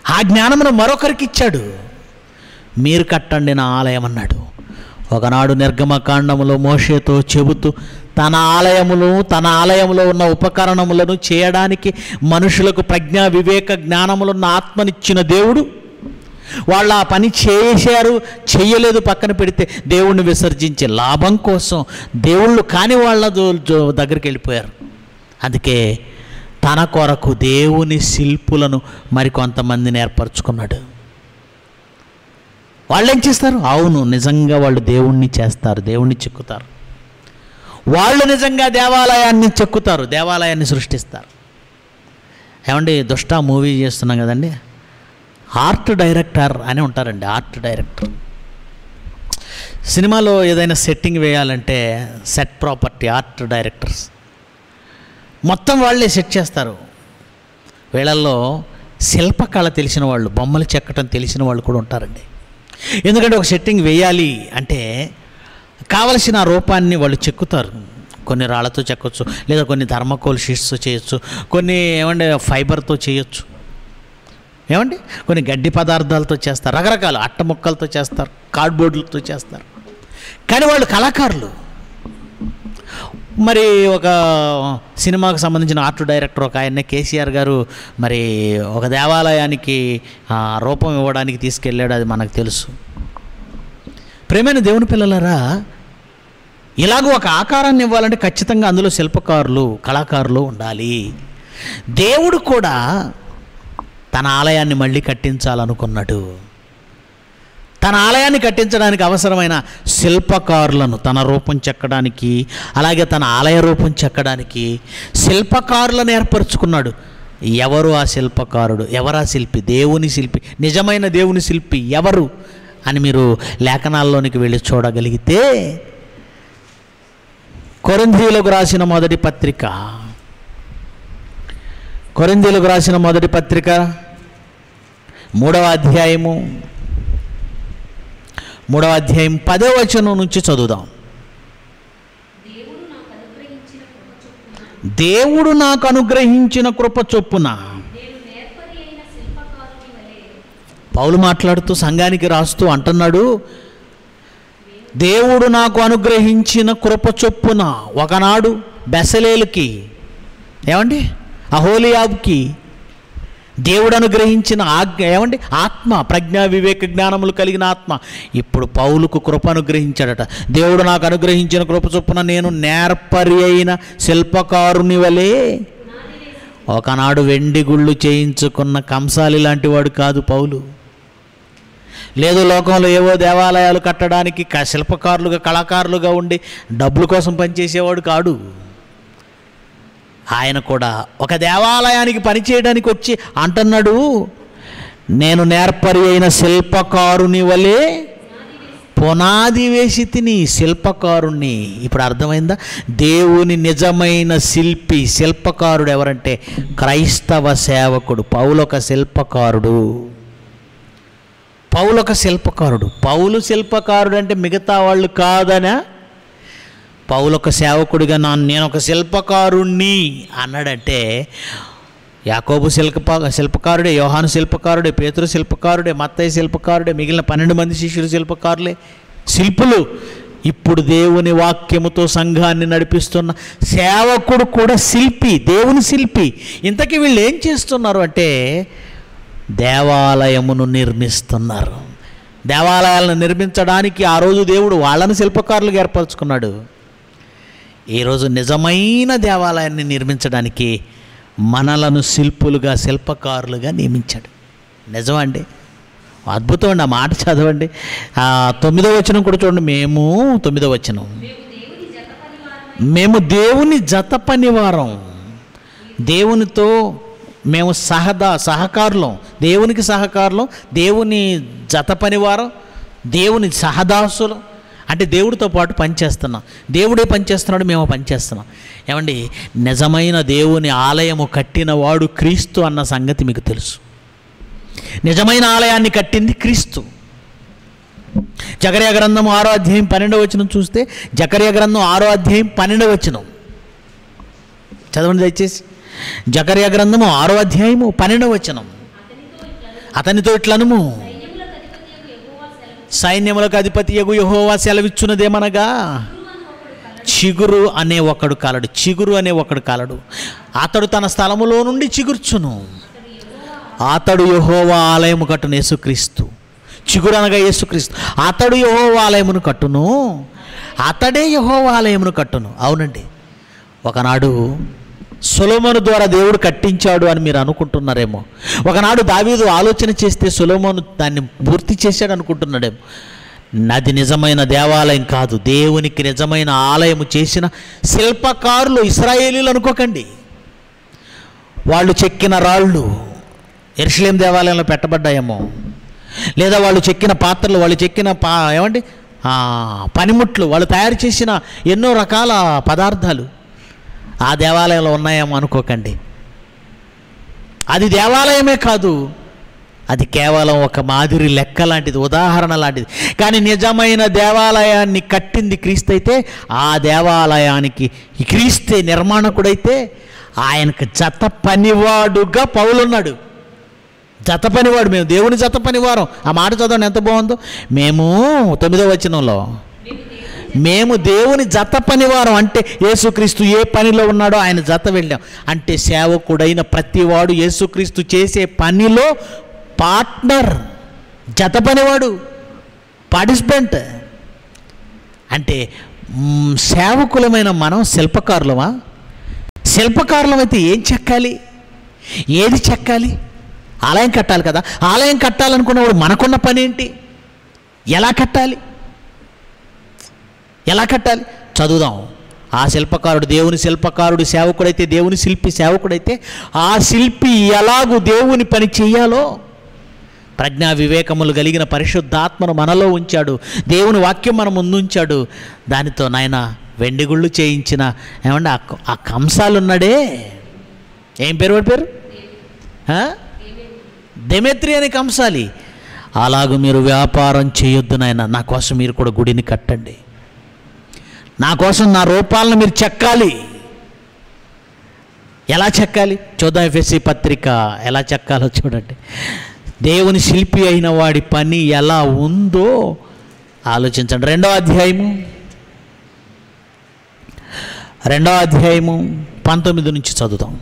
ఆ జ్ఞానమును మరొకరికి ఇచ్చాడు. మీరు కట్టండి నా ఆలయం అన్నాడు. ఒకనాడు నిర్గమకాండములో మోషేతో చెబుతూ తన ఆలయములు తన ఆలయంలో ఉన్న ఉపకరణములను చేయడానికి మనుషులకు ప్రజ్ఞా వివేక జ్ఞానములున్న ఆత్మనిచ్చిన దేవుడు వాళ్ళు ఆ పని చేశారు చేయలేదు పక్కన పెడితే దేవుణ్ణి విసర్జించే లాభం కోసం దేవుళ్ళు కాని వాళ్ళ జో- దగ్గరికి వెళ్ళిపోయారు. అందుకే తన కొరకు దేవుని శిల్పులను మరికొంతమందిని ఏర్పరచుకున్నాడు. వాళ్ళు ఏం చేస్తారు? అవును నిజంగా వాళ్ళు దేవుణ్ణి చేస్తారు దేవుణ్ణి చెక్కుతారు. వాళ్ళు నిజంగా దేవాలయాన్ని చెక్కుతారు దేవాలయాన్ని సృష్టిస్తారు. ఏమండి దుష్ట మూవీ చేస్తున్నాం కదండి? ఆర్ట్ డైరెక్టర్ అని ఉంటారండి ఆర్ట్ డైరెక్టర్. సినిమాలో ఏదైనా సెట్టింగ్ వేయాలంటే సెట్ ప్రాపర్టీ ఆర్ట్ డైరెక్టర్స్. మొత్తం వాళ్ళే సెట్ చేస్తారు. వీళ్ళల్లో శిల్పకళ తెలిసిన వాళ్ళు బొమ్మలు చెక్కటం తెలిసిన వాళ్ళు కూడా ఉంటారండి. ఎందుకంటే ఒక సెట్టింగ్ వేయాలి అంటే కావలసిన రూపాన్ని వాళ్ళు చెక్కుతారు. కొన్ని రాళ్ళతో చెక్కవచ్చు లేదా కొన్ని ధర్మకోల్ షీట్స్తో చేయొచ్చు కొన్ని ఏమంటే ఫైబర్తో చేయొచ్చు. ఏమండి? కొన్ని గడ్డి పదార్థాలతో చేస్తారు రకరకాల అట్ట ముక్కలతో చేస్తారు కార్డ్బోర్డులతో చేస్తారు. కానీ వాళ్ళు కళాకారులు. మరి ఒక సినిమాకు సంబంధించిన ఆర్ట్ డైరెక్టర్ ఒక ఆయన కేసీఆర్ గారు మరి ఒక దేవాలయానికి రూపం ఇవ్వడానికి తీసుకెళ్ళాడు అది మనకు తెలుసు. ప్రేమైన దేవుని పిల్లలరా ఇలాగ ఒక ఆకారాన్ని ఇవ్వాలంటే ఖచ్చితంగా అందులో శిల్పకారులు కళాకారులు ఉండాలి. దేవుడు కూడా తన ఆలయాన్ని మళ్ళీ కట్టించాలనుకున్నాడు. తన ఆలయాన్ని కట్టించడానికి అవసరమైన శిల్పకారులను తన రూపం చెక్కడానికి అలాగే తన ఆలయ రూపం చెక్కడానికి శిల్పకారులను ఏర్పరచుకున్నాడు. ఎవరు ఆ శిల్పకారుడు? ఎవరా శిల్పి? దేవుని శిల్పి. నిజమైన దేవుని శిల్పి ఎవరు? అని మీరు లేఖనాల్లోనికి వెళ్ళి చూడగలిగితే కొరంధీలకు రాసిన మొదటి పత్రిక కొరిందీలకు రాసిన మొదటి పత్రిక మూడవ అధ్యాయము మూడవ అధ్యాయం పదే వచనం నుంచి చదువుదాం. దేవుడు నాకు అనుగ్రహించిన కృప చొప్పున పౌలు మాట్లాడుతూ సంఘానికి రాస్తూ అంటున్నాడు దేవుడు నాకు అనుగ్రహించిన కృప చొప్పున ఒకనాడు బెసలేలుకి ఏమండి? అహోలియాబ్కి దేవుడు అనుగ్రహించిన ఆజ్ఞ ఏమండి? ఆత్మ ప్రజ్ఞా వివేక జ్ఞానములు కలిగిన ఆత్మ. ఇప్పుడు పౌలుకు కృప అనుగ్రహించాడట. దేవుడు నాకు అనుగ్రహించిన కృప చొప్పున నేను నేర్పరి అయిన శిల్పకారుని వలె ఒకనాడు వెండి గుళ్ళు చేయించుకున్న కంసాలి లాంటి వాడు కాదు పౌలు. లేదు లోకంలో ఏవో దేవాలయాలు కట్టడానికి శిల్పకారులుగా కళాకారులుగా ఉండి డబ్బుల కోసం పనిచేసేవాడు కాడు. ఆయన కూడా ఒక దేవాలయానికి పనిచేయడానికి వచ్చి అంటున్నాడు నేను నేర్పరి అయిన శిల్పకారుని వలె పునాది వేసి తిని శిల్పకారుణ్ణి. ఇప్పుడు అర్థమైందా? దేవుని నిజమైన శిల్పి శిల్పకారుడు ఎవరంటే క్రైస్తవ సేవకుడు పౌలొక శిల్పకారుడు. పౌలొక శిల్పకారుడు. పౌలు శిల్పకారుడు అంటే మిగతా వాళ్ళు కాదనా? పౌలొక సేవకుడిగా నా నేను ఒక శిల్పకారుణ్ణి అన్నాడంటే యాకోబు శిల్ప శిల్పకారుడే యోహాను శిల్పకారుడే పేతురు శిల్పకారుడే మత్తయ్య శిల్పకారుడే మిగిలిన పన్నెండు మంది శిష్యులు శిల్పకారులే. శిల్పులు ఇప్పుడు దేవుని వాక్యముతో సంఘాన్ని నడిపిస్తున్న సేవకుడు కూడా శిల్పి దేవుని శిల్పి. ఇంతకీ వీళ్ళు ఏం చేస్తున్నారు అంటే దేవాలయమును నిర్మిస్తున్నారు. దేవాలయాలను నిర్మించడానికి ఆ రోజు దేవుడు వాళ్ళని శిల్పకారులుగా ఏర్పరచుకున్నాడు. ఈరోజు నిజమైన దేవాలయాన్ని నిర్మించడానికి మనలను శిల్పులుగా శిల్పకారులుగా నియమించాడు. నిజమండి అద్భుతం అండి ఆ మాట చదవండి. తొమ్మిదో వచనం కూడా చూడండి. మేము తొమ్మిదో వచనం. మేము దేవుని జత పనివారం. దేవునితో మేము సహదా సహకారులం. దేవునికి సహకారులం దేవుని జత పనివారం దేవుని సహదాసులం. అంటే దేవుడితో పాటు పనిచేస్తున్నాం. దేవుడే పనిచేస్తున్నాడు మేము పనిచేస్తున్నాం. ఏమండి నిజమైన దేవుని ఆలయము కట్టిన వాడు క్రీస్తు అన్న సంగతి మీకు తెలుసు. నిజమైన ఆలయాన్ని కట్టింది క్రీస్తు. జకర్య గ్రంథం ఆరో అధ్యాయం పన్నెండవ వచనం చూస్తే జకర్య గ్రంథం ఆరో అధ్యాయం పన్నెండవ వచనం. చదవండి దయచేసి. జకర్య గ్రంథము ఆరో అధ్యాయము పన్నెండవ వచనం. అతనితో ఇట్లనుము. సైన్యములకు అధిపతి ఎగు యహోవా సెలవిచ్చున్నదేమనగా చిగురు అనే ఒకడు కాలడు చిగురు అనే ఒకడు కాలడు. అతడు తన స్థలములో నుండి చిగుర్చును. అతడు యహోవా ఆలయము కట్టును యేసుక్రీస్తు. చిగురు అనగా యేసుక్రీస్తు. అతడు యహోవా ఆలయమును కట్టును. అతడే యహోవా ఆలయమును కట్టును. అవునండి. ఒకనాడు సొలోమోను ద్వారా దేవుడు కట్టించాడు అని మీరు అనుకుంటున్నారేమో. ఒకనాడు దావీదు ఆలోచన చేస్తే సొలోమోను దాన్ని పూర్తి చేశాడు అనుకుంటున్నాడేమో. నది నిజమైన దేవాలయం కాదు దేవునికి నిజమైన ఆలయము చేసిన శిల్పకారులు ఇస్రాయేలీలు అనుకోకండి. వాళ్ళు చెక్కిన రాళ్ళు ఎరుసలేం దేవాలయంలో పెట్టబడ్డాయేమో. లేదా వాళ్ళు చెక్కిన పాత్రలు వాళ్ళు చెక్కిన పా ఏమండి? పనిముట్లు వాళ్ళు తయారు చేసిన ఎన్నో రకాల పదార్థాలు. ఆ దేవాలయంలో ఉన్నాయేమో అనుకోకండి. అది దేవాలయమే కాదు అది కేవలం ఒక మాదిరి లెక్క లాంటిది ఉదాహరణ లాంటిది. కానీ నిజమైన దేవాలయాన్ని కట్టింది క్రీస్తు అయితే ఆ దేవాలయానికి క్రీస్తే నిర్మాణకుడైతే ఆయనకు జత పనివాడుగా పౌలున్నాడు. జత పనివాడు మేము దేవుని జత పనివారం. ఆ మాట చదవండి ఎంత బాగుందో? మేము తొమ్మిదో వచనంలో మేము దేవుని జత పనివారం. అంటే యేసుక్రీస్తు ఏ పనిలో ఉన్నాడో ఆయన జత వెళ్ళాం. అంటే సేవకుడైన ప్రతివాడు యేసుక్రీస్తు చేసే పనిలో పార్ట్నర్ జత పనివాడు పార్టిసిపెంట్. అంటే సేవకులమైన మనం శిల్పకారులమా? శిల్పకారులం అయితే ఏం చెక్కాలి? ఏది చెక్కాలి? ఆలయం కట్టాలి కదా. ఆలయం కట్టాలనుకున్నప్పుడు మనకున్న పని ఏంటి ఎలా కట్టాలి? ఎలా కట్టాలి? చదువుదాం. ఆ శిల్పకారుడు దేవుని శిల్పకారుడు సేవకుడైతే దేవుని శిల్పి సేవకుడైతే ఆ శిల్పి ఎలాగూ దేవుని పని చేయాలో ప్రజ్ఞా వివేకములు కలిగిన పరిశుద్ధాత్మను మనలో ఉంచాడు. దేవుని వాక్యం మన ముందుంచాడు. దానితో నాయన వెండిగుళ్ళు చేయించిన ఏమంటే ఆ కంసాలు ఉన్నాడే ఏం పేరు వాడి పేరు? దెమెత్రి అనే కంసాలి. అలాగ మీరు వ్యాపారం చేయొద్దు నాయన. నా కోసం మీరు కూడా గుడిని కట్టండి. నా కోసం నా రూపాలను మీరు చెక్కాలి. ఎలా చెక్కాలి? చూద్దాం ఎఫ్ఎస్సి పత్రిక ఎలా చెక్కాలో చూడండి. దేవుని శిల్పి అయిన వాడి పని ఎలా ఉందో ఆలోచించండి. రెండో అధ్యాయము. రెండో అధ్యాయము పంతొమ్మిది నుంచి చదువుదాం.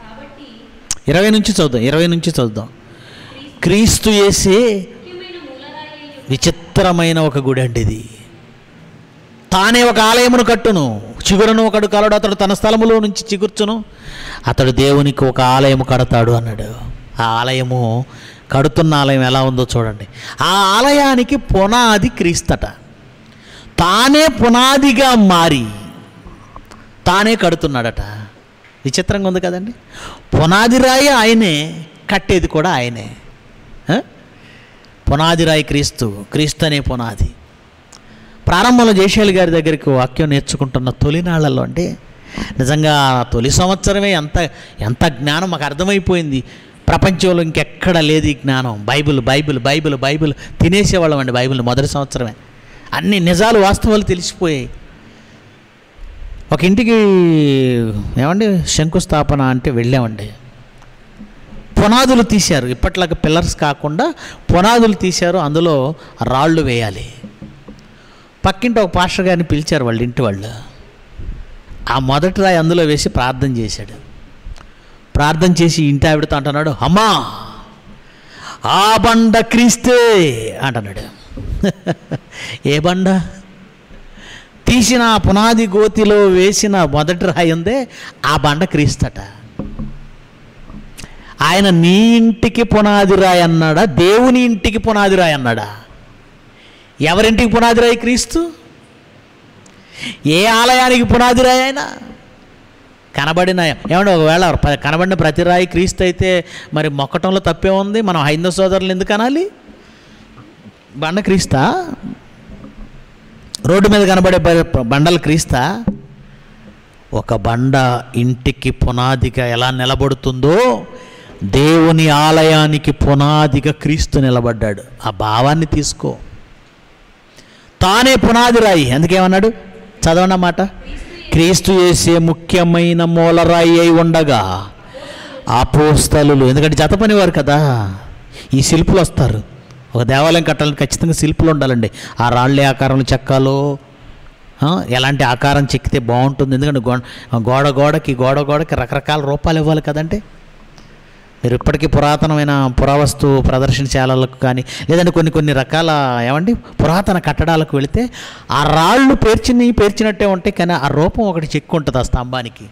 కాబట్టి ఇరవై నుంచి చదువుదాం ఇరవై నుంచి చదువుదాం. క్రీస్తు వేసే అయి విచిత్రమైన ఒక గుడి అండి ఇది. తానే ఒక ఆలయమును కట్టును. చిగురును ఒకడు కలడు అతడు తన స్థలములో నుంచి చిగుర్చును. అతడు దేవునికి ఒక ఆలయము కడతాడు అన్నాడు. ఆ ఆలయము కడుతున్న ఆలయం ఎలా ఉందో చూడండి. ఆ ఆలయానికి పునాది క్రీస్తట. తానే పునాదిగా మారి తానే కడుతున్నాడట. విచిత్రంగా ఉంది కదండి. పునాది రాయి ఆయనే కట్టేది కూడా ఆయనే. పునాది రాయి క్రీస్తు క్రీస్తు అనే పునాది. ప్రారంభంలో జయశాలి గారి దగ్గరికి వాక్యం నేర్చుకుంటున్న తొలినాళ్ళలో అంటే నిజంగా తొలి సంవత్సరమే ఎంత ఎంత జ్ఞానం మాకు అర్థమైపోయింది. ప్రపంచంలో ఇంకెక్కడ లేదు ఈ జ్ఞానం. బైబిల్ బైబిల్ బైబిల్ బైబిల్ తినేసేవాళ్ళం అండి బైబిల్ మొదటి సంవత్సరమే. అన్ని నిజాలు వాస్తవాలు తెలిసిపోయాయి. ఒక ఇంటికి ఏమండి శంకుస్థాపన అంటే వెళ్ళామండి. పునాదులు తీశారు. ఇప్పట్లాగా పిల్లర్స్ కాకుండా పునాదులు తీశారు. అందులో రాళ్ళు వేయాలి. పక్కింటి ఒక పాస్టర్ గారిని పిలిచారు వాళ్ళ ఇంటి వాళ్ళు. ఆ మొదటి రాయి అందులో వేసి ప్రార్థన చేశాడు. ప్రార్థన చేసి ఇంటి ఆవిడతో అంటున్నాడు అమ్మా ఆ బండ క్రీస్తే అంటున్నాడు. [laughs] ఏ బండ? తీసిన పునాది గోతిలో వేసిన మొదటి రాయి ఉందే ఆ బండ క్రీస్తట. ఆయన నీ ఇంటికి పునాది రాయి అన్నాడా? దేవుని ఇంటికి పునాది రాయి అన్నాడా? ఎవరింటికి పునాదిరాయి క్రీస్తు? ఏ ఆలయానికి పునాదిరాయి అయినా కనబడిన ఏమంటే ఒకవేళ కనబడిన ప్రతి రాయి క్రీస్తు అయితే మరి మొక్కటంలో తప్పే ఉంది? మనం హైందవ సోదరులు ఎందుకు అనాలి? బండ క్రీస్తా? రోడ్డు మీద కనబడే బ- బండలు క్రీస్తా? ఒక బండ ఇంటికి పునాదిగా ఎలా నిలబడుతుందో దేవుని ఆలయానికి పునాదిగా క్రీస్తు నిలబడ్డాడు. ఆ భావాన్ని తీసుకో. తానే పునాది రాయి అందుకేమన్నాడు? చదవండి మాట. క్రీస్తు చేసే ముఖ్యమైన మూలరాయి అయి ఉండగా అపోస్తలులు. ఎందుకంటే జత పనివారు కదా. ఈ శిల్పులు వస్తారు. ఒక దేవాలయం కట్టాలని ఖచ్చితంగా శిల్పులు ఉండాలండి. ఆ రాళ్ళే ఆకారంలో చెక్కాలో ఎలాంటి ఆకారం చెక్కితే బాగుంటుంది. ఎందుకంటే గోడ గోడ గోడకి గోడ గోడకి రకరకాల రూపాలు ఇవ్వాలి కదంటే మీరు ఇప్పటికీ పురాతనమైన పురావస్తు ప్రదర్శనశాలలకు కానీ లేదంటే కొన్ని కొన్ని రకాల ఏమండి పురాతన కట్టడాలకు వెళితే ఆ రాళ్ళు పేర్చిని పేర్చినట్టే ఉంటాయి కానీ ఆ రూపం ఒకటి చెక్కు ఉంటుంది ఆ స్తంభానికి.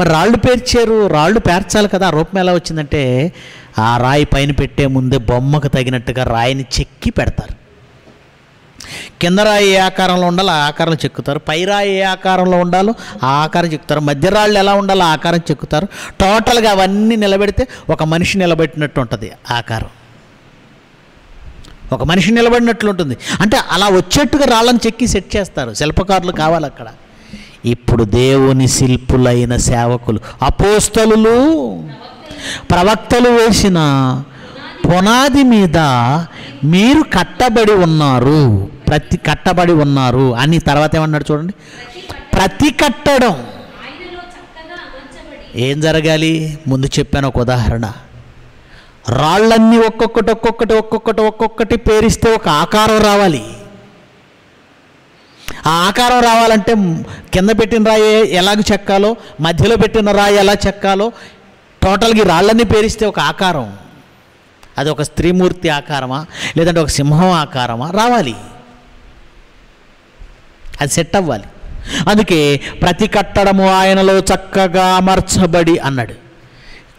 మరి రాళ్ళు పేర్చారు రాళ్ళు పేర్చాలి కదా ఆ రూపం ఎలా వచ్చిందంటే ఆ రాయి పైన పెట్టే ముందే బొమ్మకు తగినట్టుగా రాయిని చెక్కి పెడతారు. కింద రాయి ఏ ఆకారంలో ఉండాలో ఆ ఆకారం చెక్కుతారు. పై రాయి ఏ ఆకారంలో ఉండాలో ఆ ఆకారం చెక్కుతారు. మధ్య రాళ్ళు ఎలా ఉండాలో ఆ ఆకారం చెక్కుతారు. టోటల్గా అవన్నీ నిలబెడితే ఒక మనిషి నిలబెట్టినట్టు ఉంటుంది ఆకారం. ఒక మనిషి నిలబడినట్లు ఉంటుంది. అంటే అలా వచ్చేట్టుగా రాళ్ళని చెక్కి సెట్ చేస్తారు. శిల్పకారులు కావాలి అక్కడ. ఇప్పుడు దేవుని శిల్పులైన సేవకులు అపోస్తలులు ప్రవక్తలు వేసిన పునాది మీద మీరు కట్టబడి ఉన్నారు. ప్రతి కట్టబడి ఉన్నారు. అని తర్వాత ఏమన్నాడు చూడండి? ప్రతి కట్టడం. ఏం జరగాలి? ముందు చెప్పాను ఒక ఉదాహరణ. రాళ్ళన్నీ ఒక్కొక్కటి ఒక్కొక్కటి ఒక్కొక్కటి ఒక్కొక్కటి పేరిస్తే ఒక ఆకారం రావాలి. ఆ ఆకారం రావాలంటే కింద పెట్టిన రాయి ఎలాగ చెక్కాలో మధ్యలో పెట్టిన రాయి ఎలా చెక్కాలో టోటల్గా ఈ రాళ్ళన్నీ పేరిస్తే ఒక ఆకారం. అది ఒక స్త్రీమూర్తి ఆకారమా? లేదంటే ఒక సింహం ఆకారమా? రావాలి. అది సెట్ అవ్వాలి. అందుకే ప్రతి కట్టడము ఆయనలో చక్కగా అమర్చబడి అన్నాడు.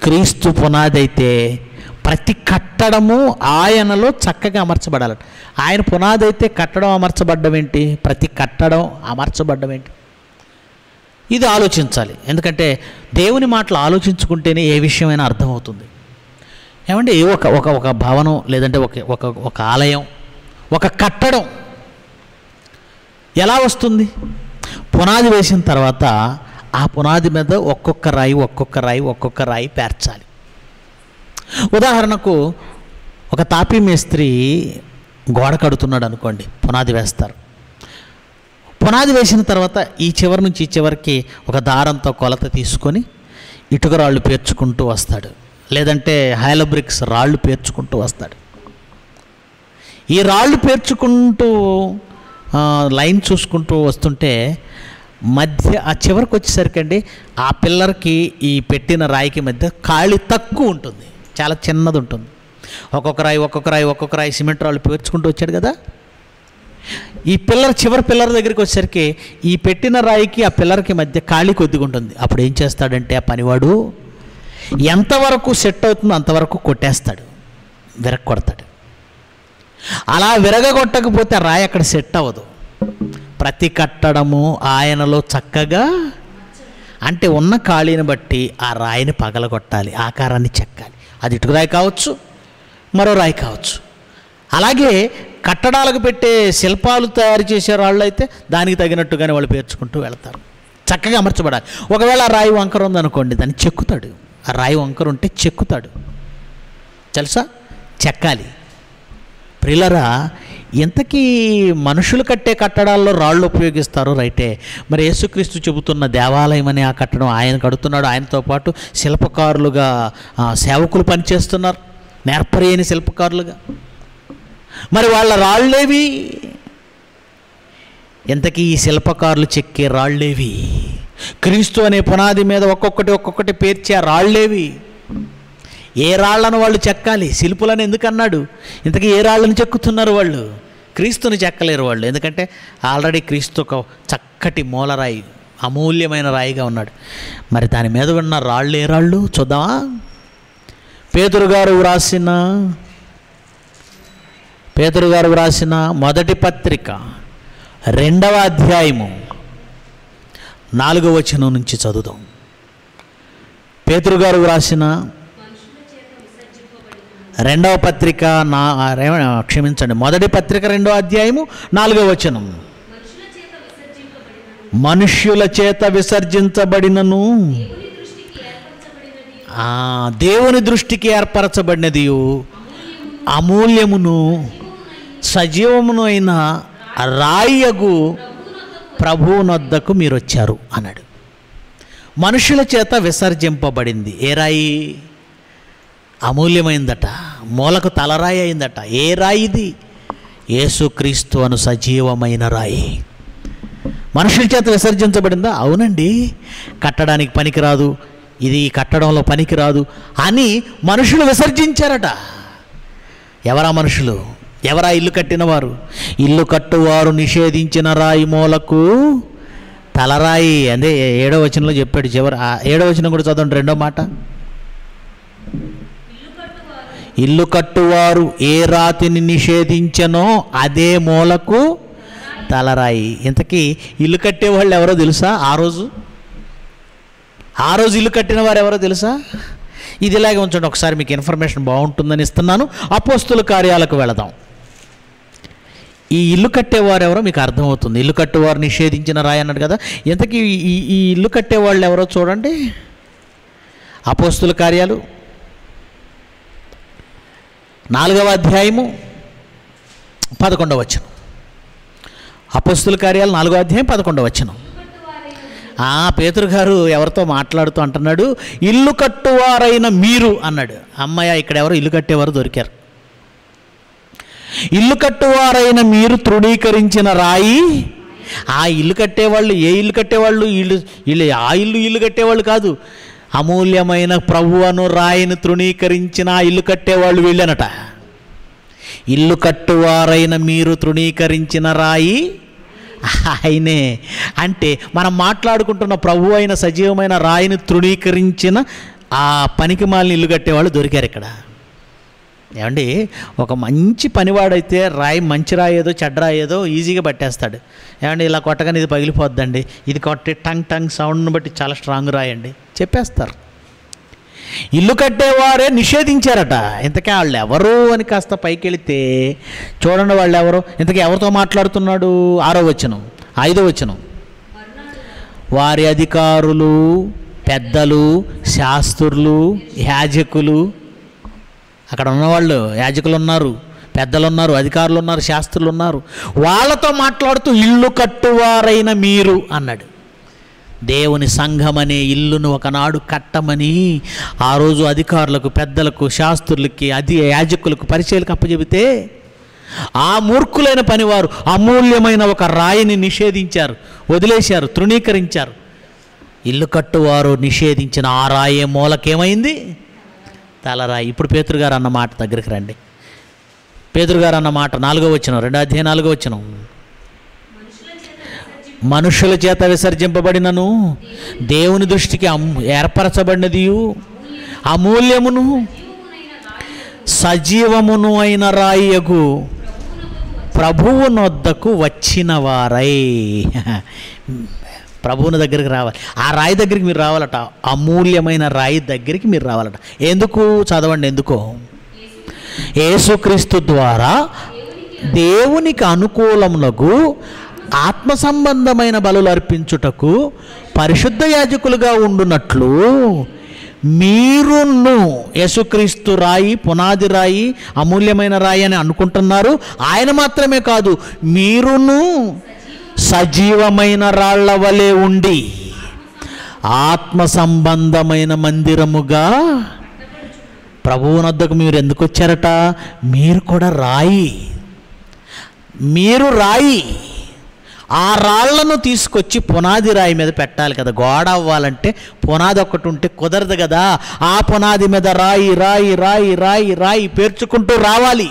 క్రీస్తు పునాది అయితే ప్రతి కట్టడము ఆయనలో చక్కగా అమర్చబడాలి ఆయన పునాది అయితే కట్టడం అమర్చబడ్డం ఏంటి? ప్రతి కట్టడం అమర్చబడ్డం ఏంటి? ఇది ఆలోచించాలి. ఎందుకంటే దేవుని మాటలు ఆలోచించుకుంటేనే ఏ విషయమైనా అర్థమవుతుంది. ఏమంటే ఒక ఒక ఒక భవనం లేదంటే ఒక ఒక ఒక ఆలయం ఒక కట్టడం ఎలా వస్తుంది? పునాది వేసిన తర్వాత ఆ పునాది మీద ఒక్కొక్క రాయి ఒక్కొక్క రాయి ఒక్కొక్క రాయి పేర్చాలి. ఉదాహరణకు ఒక తాపీ మేస్త్రి గోడ కడుతున్నాడు అనుకోండి పునాది వేస్తారు. పునాది వేసిన తర్వాత ఈ చివరి నుంచి ఈ చివరికి ఒక దారంతో కొలత తీసుకొని ఇటుక రాళ్ళు పేర్చుకుంటూ వస్తాడు. లేదంటే హైలబ్రిక్స్ రాళ్ళు పేర్చుకుంటూ వస్తాడు. ఈ రాళ్ళు పేర్చుకుంటూ లైన్ చూసుకుంటూ వస్తుంటే మధ్య ఆ చివరికి వచ్చేసరికి అండి ఆ పిల్లర్కి ఈ పెట్టిన రాయికి మధ్య ఖాళీ తక్కువ ఉంటుంది. చాలా చిన్నది ఉంటుంది. ఒక్కొక్క రాయి ఒక్కొక్క రాయి ఒక్కొక్క రాయి సిమెంట్ రాళ్ళు పేర్చుకుంటూ వచ్చాడు కదా. ఈ పిల్లర్ చివరి పిల్లర్ దగ్గరికి వచ్చేసరికి ఈ పెట్టిన రాయికి ఆ పిల్లర్కి మధ్య ఖాళీ కొద్దిగా ఉంటుంది. అప్పుడు ఏం చేస్తాడంటే ఆ పనివాడు ఎంతవరకు సెట్ అవుతుందో అంతవరకు కొట్టేస్తాడు. విరక్కొడతాడు అలా విరగగొట్టకపోతే రాయి అక్కడ సెట్ అవ్వదు. ప్రతి కట్టడము ఆయనలో చక్కగా అంటే ఉన్న ఖాళీని బట్టి ఆ రాయిని పగలగొట్టాలి ఆకారాన్ని చెక్కాలి. అది ఇటుకు రాయి కావచ్చు మరో రాయి కావచ్చు. అలాగే కట్టడాలకు పెట్టే శిల్పాలు తయారు చేసే వాళ్ళు అయితే దానికి తగినట్టుగానే వాళ్ళు పేర్చుకుంటూ వెళ్తారు. చక్కగా అమర్చబడాలి. ఒకవేళ ఆ రాయి వంకర ఉందనుకోండి దాన్ని చెక్కుతాడు. ఆ రాయి వంకర ఉంటే చెక్కుతాడు. తెలుసా? చెక్కాలి. ప్రిలరా ఇంతకీ మనుషులు కట్టే కట్టడాల్లో రాళ్ళు ఉపయోగిస్తారు రైటే. మరి యేసుక్రీస్తు చెబుతున్న దేవాలయం అనే ఆ కట్టడం ఆయన కడుతున్నాడు. ఆయనతో పాటు శిల్పకారులుగా సేవకులు పనిచేస్తున్నారు. నేర్పరియని శిల్పకారులుగా. మరి వాళ్ళ రాళ్ళేవి? ఇంతకీ ఈ శిల్పకారులు చెక్కే రాళ్ళేవి? క్రీస్తు అనే పునాది మీద ఒక్కొక్కటి ఒక్కొక్కటి పేర్చే రాళ్ళేవి? ఏ రాళ్ళను వాళ్ళు చెక్కాలి? శిల్పులను ఎందుకన్నాడు? ఇంతకీ ఏ రాళ్ళను చెక్కుతున్నారు వాళ్ళు? క్రీస్తుని చెక్కలేరు వాళ్ళు. ఎందుకంటే ఆల్రెడీ క్రీస్తు ఒక చక్కటి మూలరాయి అమూల్యమైన రాయిగా ఉన్నాడు. మరి దాని మీద ఉన్న రాళ్ళు ఏ రాళ్ళు? చూద్దామా? పేతురు గారు వ్రాసిన పేతురు గారు వ్రాసిన మొదటి పత్రిక రెండవ అధ్యాయము నాలుగవ వచనం నుంచి చదువుదాం. పేతురుగారు వ్రాసిన రెండవ పత్రిక నా క్షమించండి. మొదటి పత్రిక రెండవ అధ్యాయము నాలుగవ వచనం. మనుష్యుల చేత విసర్జించబడినను. దేవుని దృష్టికి ఏర్పరచబడినది అమూల్యమును సజీవమును అయిన రాయగు ప్రభువునొద్దకు మీరు వచ్చారు అన్నాడు. మనుషుల చేత విసర్జింపబడింది. ఏ రాయి? అమూల్యమైందట మూలకు తలరాయి అయిందట. ఏ రాయి ఇది? యేసుక్రీస్తు అను సజీవమైన రాయి. మనుషుల చేత విసర్జించబడిందా? అవునండి. కట్టడానికి పనికిరాదు. ఇది కట్టడంలో పనికిరాదు అని మనుషులు విసర్జించారట. ఎవరా మనుషులు? ఎవరా ఇల్లు కట్టినవారు? ఇల్లు కట్టువారు నిషేధించిన రాయి మూలకు తలరాయి. అదే ఏడో వచనంలో చెప్పాడు చివరి ఆ ఏడో వచనం కూడా చదవండి రెండో మాట. ఇల్లు కట్టువారు ఏ రాతిని నిషేధించనో అదే మూలకు తలరాయి. ఇంతకీ ఇల్లు కట్టేవాళ్ళు ఎవరో తెలుసా ఆ రోజు? ఆ రోజు ఇల్లు కట్టిన వారు ఎవరో తెలుసా? ఇది ఇలాగే ఉంచండి ఒకసారి మీకు ఇన్ఫర్మేషన్ బాగుంటుందని ఇస్తున్నాను. అపోస్తుల కార్యాలకు వెళదాం. ఈ ఇల్లు కట్టేవారు ఎవరో మీకు అర్థమవుతుంది. ఇల్లు కట్టేవారు నిషేధించిన రాయి అన్నాడు కదా. ఇంతకీ ఈ ఈ ఇల్లు కట్టేవాళ్ళు ఎవరో చూడండి. అపోస్తుల కార్యాలు. నాలుగవ అధ్యాయము పదకొండవ వచనం. అపస్తుల కార్యాలు నాలుగో అధ్యాయం పదకొండవ వచనం. ఆ పేతురు గారు ఎవరితో మాట్లాడుతూ అంటున్నాడు ఇల్లు కట్టువారైన మీరు అన్నాడు. అమ్మయ్య ఇక్కడ ఎవరు ఇల్లు కట్టేవారు దొరికారు. ఇల్లు కట్టువారైన మీరు తృణీకరించిన రాయి ఆ ఇల్లు కట్టేవాళ్ళు ఏ ఇల్లు కట్టేవాళ్ళు? ఇల్లు ఇల్లు ఆ ఇల్లు ఇల్లు కట్టేవాళ్ళు కాదు. అమూల్యమైన ప్రభు అను రాయిని తృణీకరించిన ఆ ఇల్లు కట్టేవాళ్ళు వీళ్ళనట. ఇల్లు కట్టువారైన మీరు తృణీకరించిన రాయి? ఆయనే అంటే మనం మాట్లాడుకుంటున్న ప్రభు అయిన సజీవమైన రాయిని తృణీకరించిన ఆ పనికి మాలిన ఇల్లు కట్టేవాళ్ళు దొరికారు ఇక్కడ. ఏమండి ఒక మంచి పనివాడైతే రాయి మంచి రాయి ఏదో చెడ్డ రాయి ఏదో ఈజీగా పట్టేస్తాడు. ఏమండి ఇలా కొట్టగానే ఇది పగిలిపోద్దండి. ఇది కొట్టి టంగ్ టంగ్ సౌండ్ని బట్టి చాలా స్ట్రాంగ్ రాయండి. చెప్పేస్తారు. ఇల్లు కట్టేవారే నిషేధించారట. ఇంతకే వాళ్ళు ఎవరు అని కాస్త పైకి వెళితే చూడండి వాళ్ళు ఎవరు ఇంతకీ ఎవరితో మాట్లాడుతున్నాడు? ఆరో వచనం ఐదో వచనం. వారి అధికారులు పెద్దలు శాస్త్రులు యాజకులు అక్కడ ఉన్నవాళ్ళు యాజకులు ఉన్నారు పెద్దలు ఉన్నారు అధికారులు ఉన్నారు శాస్త్రులు ఉన్నారు వాళ్ళతో మాట్లాడుతూ ఇల్లు కట్టువారైన మీరు అన్నాడు. దేవుని సంఘమనే ఇల్లును ఒకనాడు కట్టమని ఆ రోజు అధికారులకు పెద్దలకు శాస్త్రులకి అది యాజకులకు పరిచయాలు అప్పచెబితే ఆ మూర్ఖులైన పనివారు అమూల్యమైన ఒక రాయిని నిషేధించారు వదిలేశారు తృణీకరించారు. ఇల్లు కట్టువారు నిషేధించిన ఆ రాయే మూలకేమైంది? తలరాయి ఇప్పుడు పేతురుగారు అన్న మాట దగ్గరికి రండి. పేతురుగారు అన్న మాట నాలుగో వచ్చిన రెండో అధ్యాయం నాలుగో వచ్చినాం మనుషుల చేత విసర్జింపబడినను. దేవుని దృష్టికి ఏర్పరచబడినది అమూల్యమును సజీవమును అయిన రాయకు ప్రభువు నొద్దకు వచ్చిన వారై ప్రభువుని దగ్గరికి రావాలి. ఆ రాయి దగ్గరికి మీరు రావాలట. అమూల్యమైన రాయి దగ్గరికి మీరు రావాలట. ఎందుకు? చదవండి ఎందుకో. యేసుక్రీస్తు ద్వారా దేవునికి అనుకూలమునకు ఆత్మ సంబంధమైన బలులు అర్పించుటకు పరిశుద్ధ యాజకులుగా ఉండునట్లు మీరును యేసుక్రీస్తు రాయి పునాది రాయి అమూల్యమైన రాయి అని అనుకుంటున్నారు. ఆయన మాత్రమే కాదు మీరును సజీవమైన రాళ్ళ వలె ఉండి ఆత్మ సంబంధమైన మందిరముగా ప్రభువునొద్దకు మీరు ఎందుకు వచ్చారట? మీరు కూడా రాయి. మీరు రాయి. ఆ రాళ్ళను తీసుకొచ్చి పునాది రాయి మీద పెట్టాలి కదా. గోడ అవ్వాలంటే పునాది ఒకటి ఉంటే కుదరదు కదా. ఆ పునాది మీద రాయి రాయి రాయి రాయి రాయి పేర్చుకుంటూ రావాలి.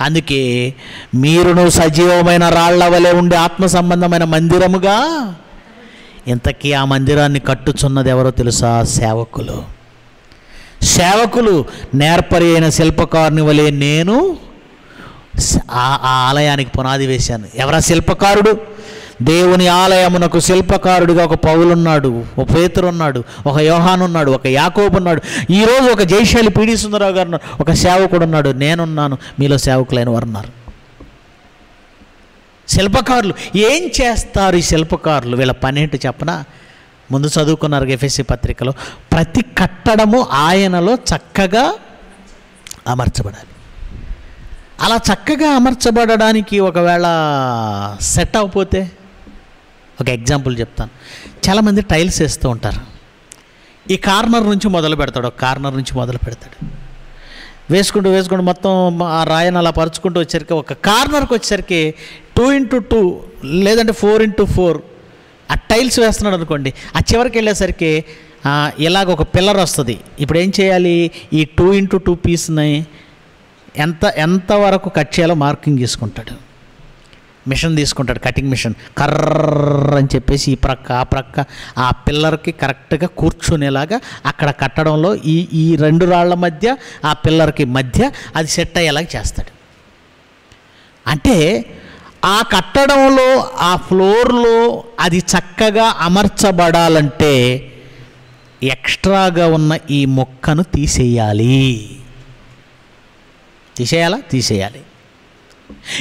అందుకే మీరును సజీవమైన రాళ్ళ వలె ఉండే ఆత్మ సంబంధమైన మందిరముగా ఇంతకీ ఆ మందిరాన్ని కట్టుచున్నది ఎవరో తెలుసా? సేవకులు. సేవకులు నేర్పరి అయిన శిల్పకారుని వలె నేను ఆ ఆలయానికి పునాది వేశాను. ఎవరా శిల్పకారుడు? దేవుని ఆలయమునకు శిల్పకారుడిగా ఒక పౌలున్నాడు ఒక పేతురు ఉన్నాడు ఒక యోహాన్ ఉన్నాడు ఒక యాకోబు ఉన్నాడు ఈరోజు ఒక జైశాలి పీడి సుందరరావు గారు ఒక సేవకుడు ఉన్నాడు నేనున్నాను మీలో సేవకులైన వారు ఉన్నారు శిల్పకారులు ఏం చేస్తారు ఈ శిల్పకారులు? వీళ్ళ పని చెప్పనా? ముందు చదువుకున్నారు ఎఫ్ఎస్సి పత్రికలో ప్రతి కట్టడము ఆయనలో చక్కగా అమర్చబడాలి. అలా చక్కగా అమర్చబడడానికి ఒకవేళ సెట్ అవ్వకపోతే ఒక ఎగ్జాంపుల్ చెప్తాను. చాలామంది టైల్స్ వేస్తూ ఉంటారు. ఈ కార్నర్ నుంచి మొదలు పెడతాడు ఒక కార్నర్ నుంచి మొదలు పెడతాడు. వేసుకుంటూ వేసుకుంటూ మొత్తం ఆ రాయను అలా పరుచుకుంటూ వచ్చేసరికి ఒక కార్నర్కి వచ్చేసరికి టూ ఇంటూ టూ లేదంటే ఫోర్ ఇంటూ ఫోర్ ఆ టైల్స్ వేస్తున్నాడు అనుకోండి. ఆ చివరికి వెళ్ళేసరికి ఇలాగ ఒక పిల్లర్ వస్తుంది. ఇప్పుడు ఏం చేయాలి? ఈ టూ ఇంటూ టూ పీస్ని ఎంత ఎంత వరకు కట్ చేయాలో మార్కింగ్ చేసుకుంటాడు మిషన్ తీసుకుంటాడు కటింగ్ మిషన్. కర్ర అని చెప్పేసి ఈ ప్రక్క ఆ ప్రక్క ఆ పిల్లర్కి కరెక్ట్గా కూర్చునేలాగా అక్కడ కట్టడంలో ఈ ఈ రెండు రాళ్ళ మధ్య ఆ పిల్లర్కి మధ్య అది సెట్ అయ్యేలాగా చేస్తాడు. అంటే ఆ కట్టడంలో ఆ ఫ్లోర్లో అది చక్కగా అమర్చబడాలంటే ఎక్స్ట్రాగా ఉన్న ఈ మొక్కను తీసేయాలి. తీసేయాలా? తీసేయాలి.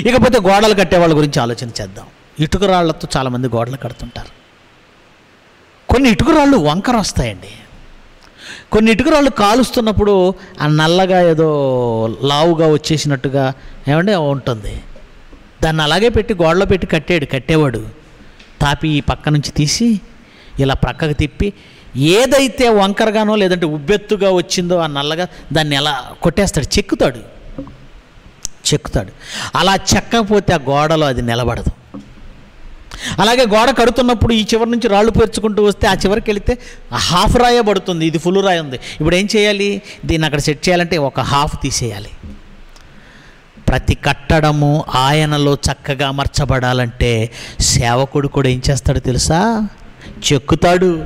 ఇకపోతే గోడలు కట్టే వాళ్ళ గురించి ఆలోచన చేద్దాం. ఇటుక రాళ్ళతో చాలామంది గోడలు కడుతుంటారు. కొన్ని ఇటుక రాళ్ళు వంకర వస్తాయండి కొన్ని ఇటుక రాళ్ళు కాలుస్తున్నప్పుడు ఆ నల్లగా ఏదో లావుగా వచ్చేసినట్టుగా ఏమంటే ఉంటుంది. దాన్ని అలాగే పెట్టి గోడలో పెట్టి కట్టాడు కట్టేవాడు. తాపి ఈ పక్క నుంచి తీసి ఇలా ప్రక్కకు తిప్పి ఏదైతే వంకరగానో లేదంటే ఉబ్బెత్తుగా వచ్చిందో ఆ నల్లగా దాన్ని ఎలా కొట్టేస్తాడు? చెక్కుతాడు. చెక్కుతాడు. అలా చెక్కకపోతే ఆ గోడలో అది నిలబడదు. అలాగే గోడ కడుతున్నప్పుడు ఈ చివరి నుంచి రాళ్ళు పేర్చుకుంటూ వస్తే ఆ చివరికి వెళితే ఆ హాఫ్ రాయే పడుతుంది ఇది ఫుల్ రాయి ఉంది. ఇప్పుడు ఏం చేయాలి? దీన్ని అక్కడ సెట్ చేయాలంటే ఒక హాఫ్ తీసేయాలి. ప్రతి కట్టడము ఆయనలో చక్కగా అమర్చబడాలంటే సేవకుడు కూడా ఏం చేస్తాడు తెలుసా? చెక్కుతాడు.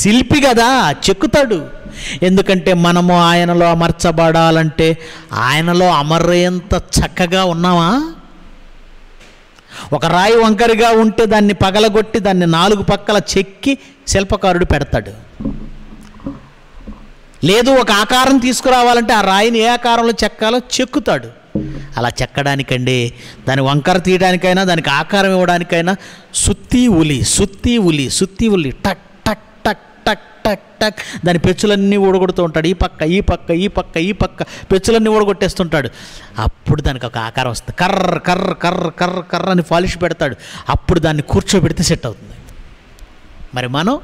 శిల్పి కదా చెక్కుతాడు. ఎందుకంటే మనము ఆయనలో అమర్చబడాలంటే ఆయనలో అమరేంత చక్కగా ఉన్నామా? ఒక రాయి వంకరిగా ఉంటే దాన్ని పగలగొట్టి దాన్ని నాలుగు పక్కల చెక్కి శిల్పకారుడు పెడతాడు. లేదు ఒక ఆకారం తీసుకురావాలంటే ఆ రాయిని ఏ ఆకారంలో చెక్కాలో చెక్కుతాడు. అలా చెక్కడానికండి దాని వంకర తీయడానికైనా దానికి ఆకారం ఇవ్వడానికైనా సుత్తి ఉలి సుత్తి ఉలి సుత్తి ఉలి టక్ టక్ టక్ దాని పెచ్చులన్నీ ఊడగొడుతూ ఉంటాడు. ఈ పక్క ఈ పక్క ఈ పక్క ఈ పక్క పెచ్చులన్నీ ఊడగొట్టేస్తుంటాడు. అప్పుడు దానికి ఒక ఆకారం వస్తుంది. కర్ర కర్ర కర్ర కర్ర కర్ర అని పాలిష్ పెడతాడు. అప్పుడు దాన్ని కూర్చోబెడితే సెట్ అవుతుంది. మరి మనం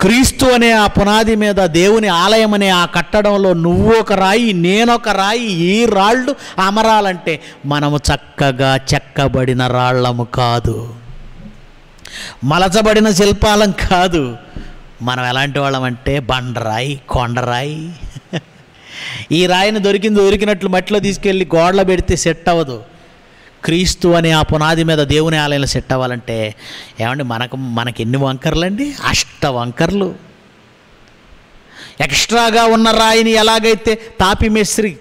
క్రీస్తు అనే ఆ పునాది మీద దేవుని ఆలయం అనే ఆ కట్టడంలో నువ్వు ఒక రాయి నేనొక రాయి ఈ రాళ్ళు అమరాలంటే మనము చక్కగా చెక్కబడిన రాళ్ళము కాదు. మలచబడిన శిల్పాలం కాదు. మనం ఎలాంటి వాళ్ళం అంటే బండరాయి కొండరాయి. ఈ రాయిని దొరికింది దొరికినట్లు మట్టిలో తీసుకెళ్ళి గోడలో పెడితే సెట్ అవ్వదు. క్రీస్తు అనే ఆ పునాది మీద దేవుని ఆలయంలో సెట్ అవ్వాలంటే ఏమండి మనకు మనకి ఎన్ని వంకర్లండి? అష్ట వంకర్లు. ఎక్స్ట్రాగా ఉన్న రాయిని ఎలాగైతే తాపి మేస్త్రి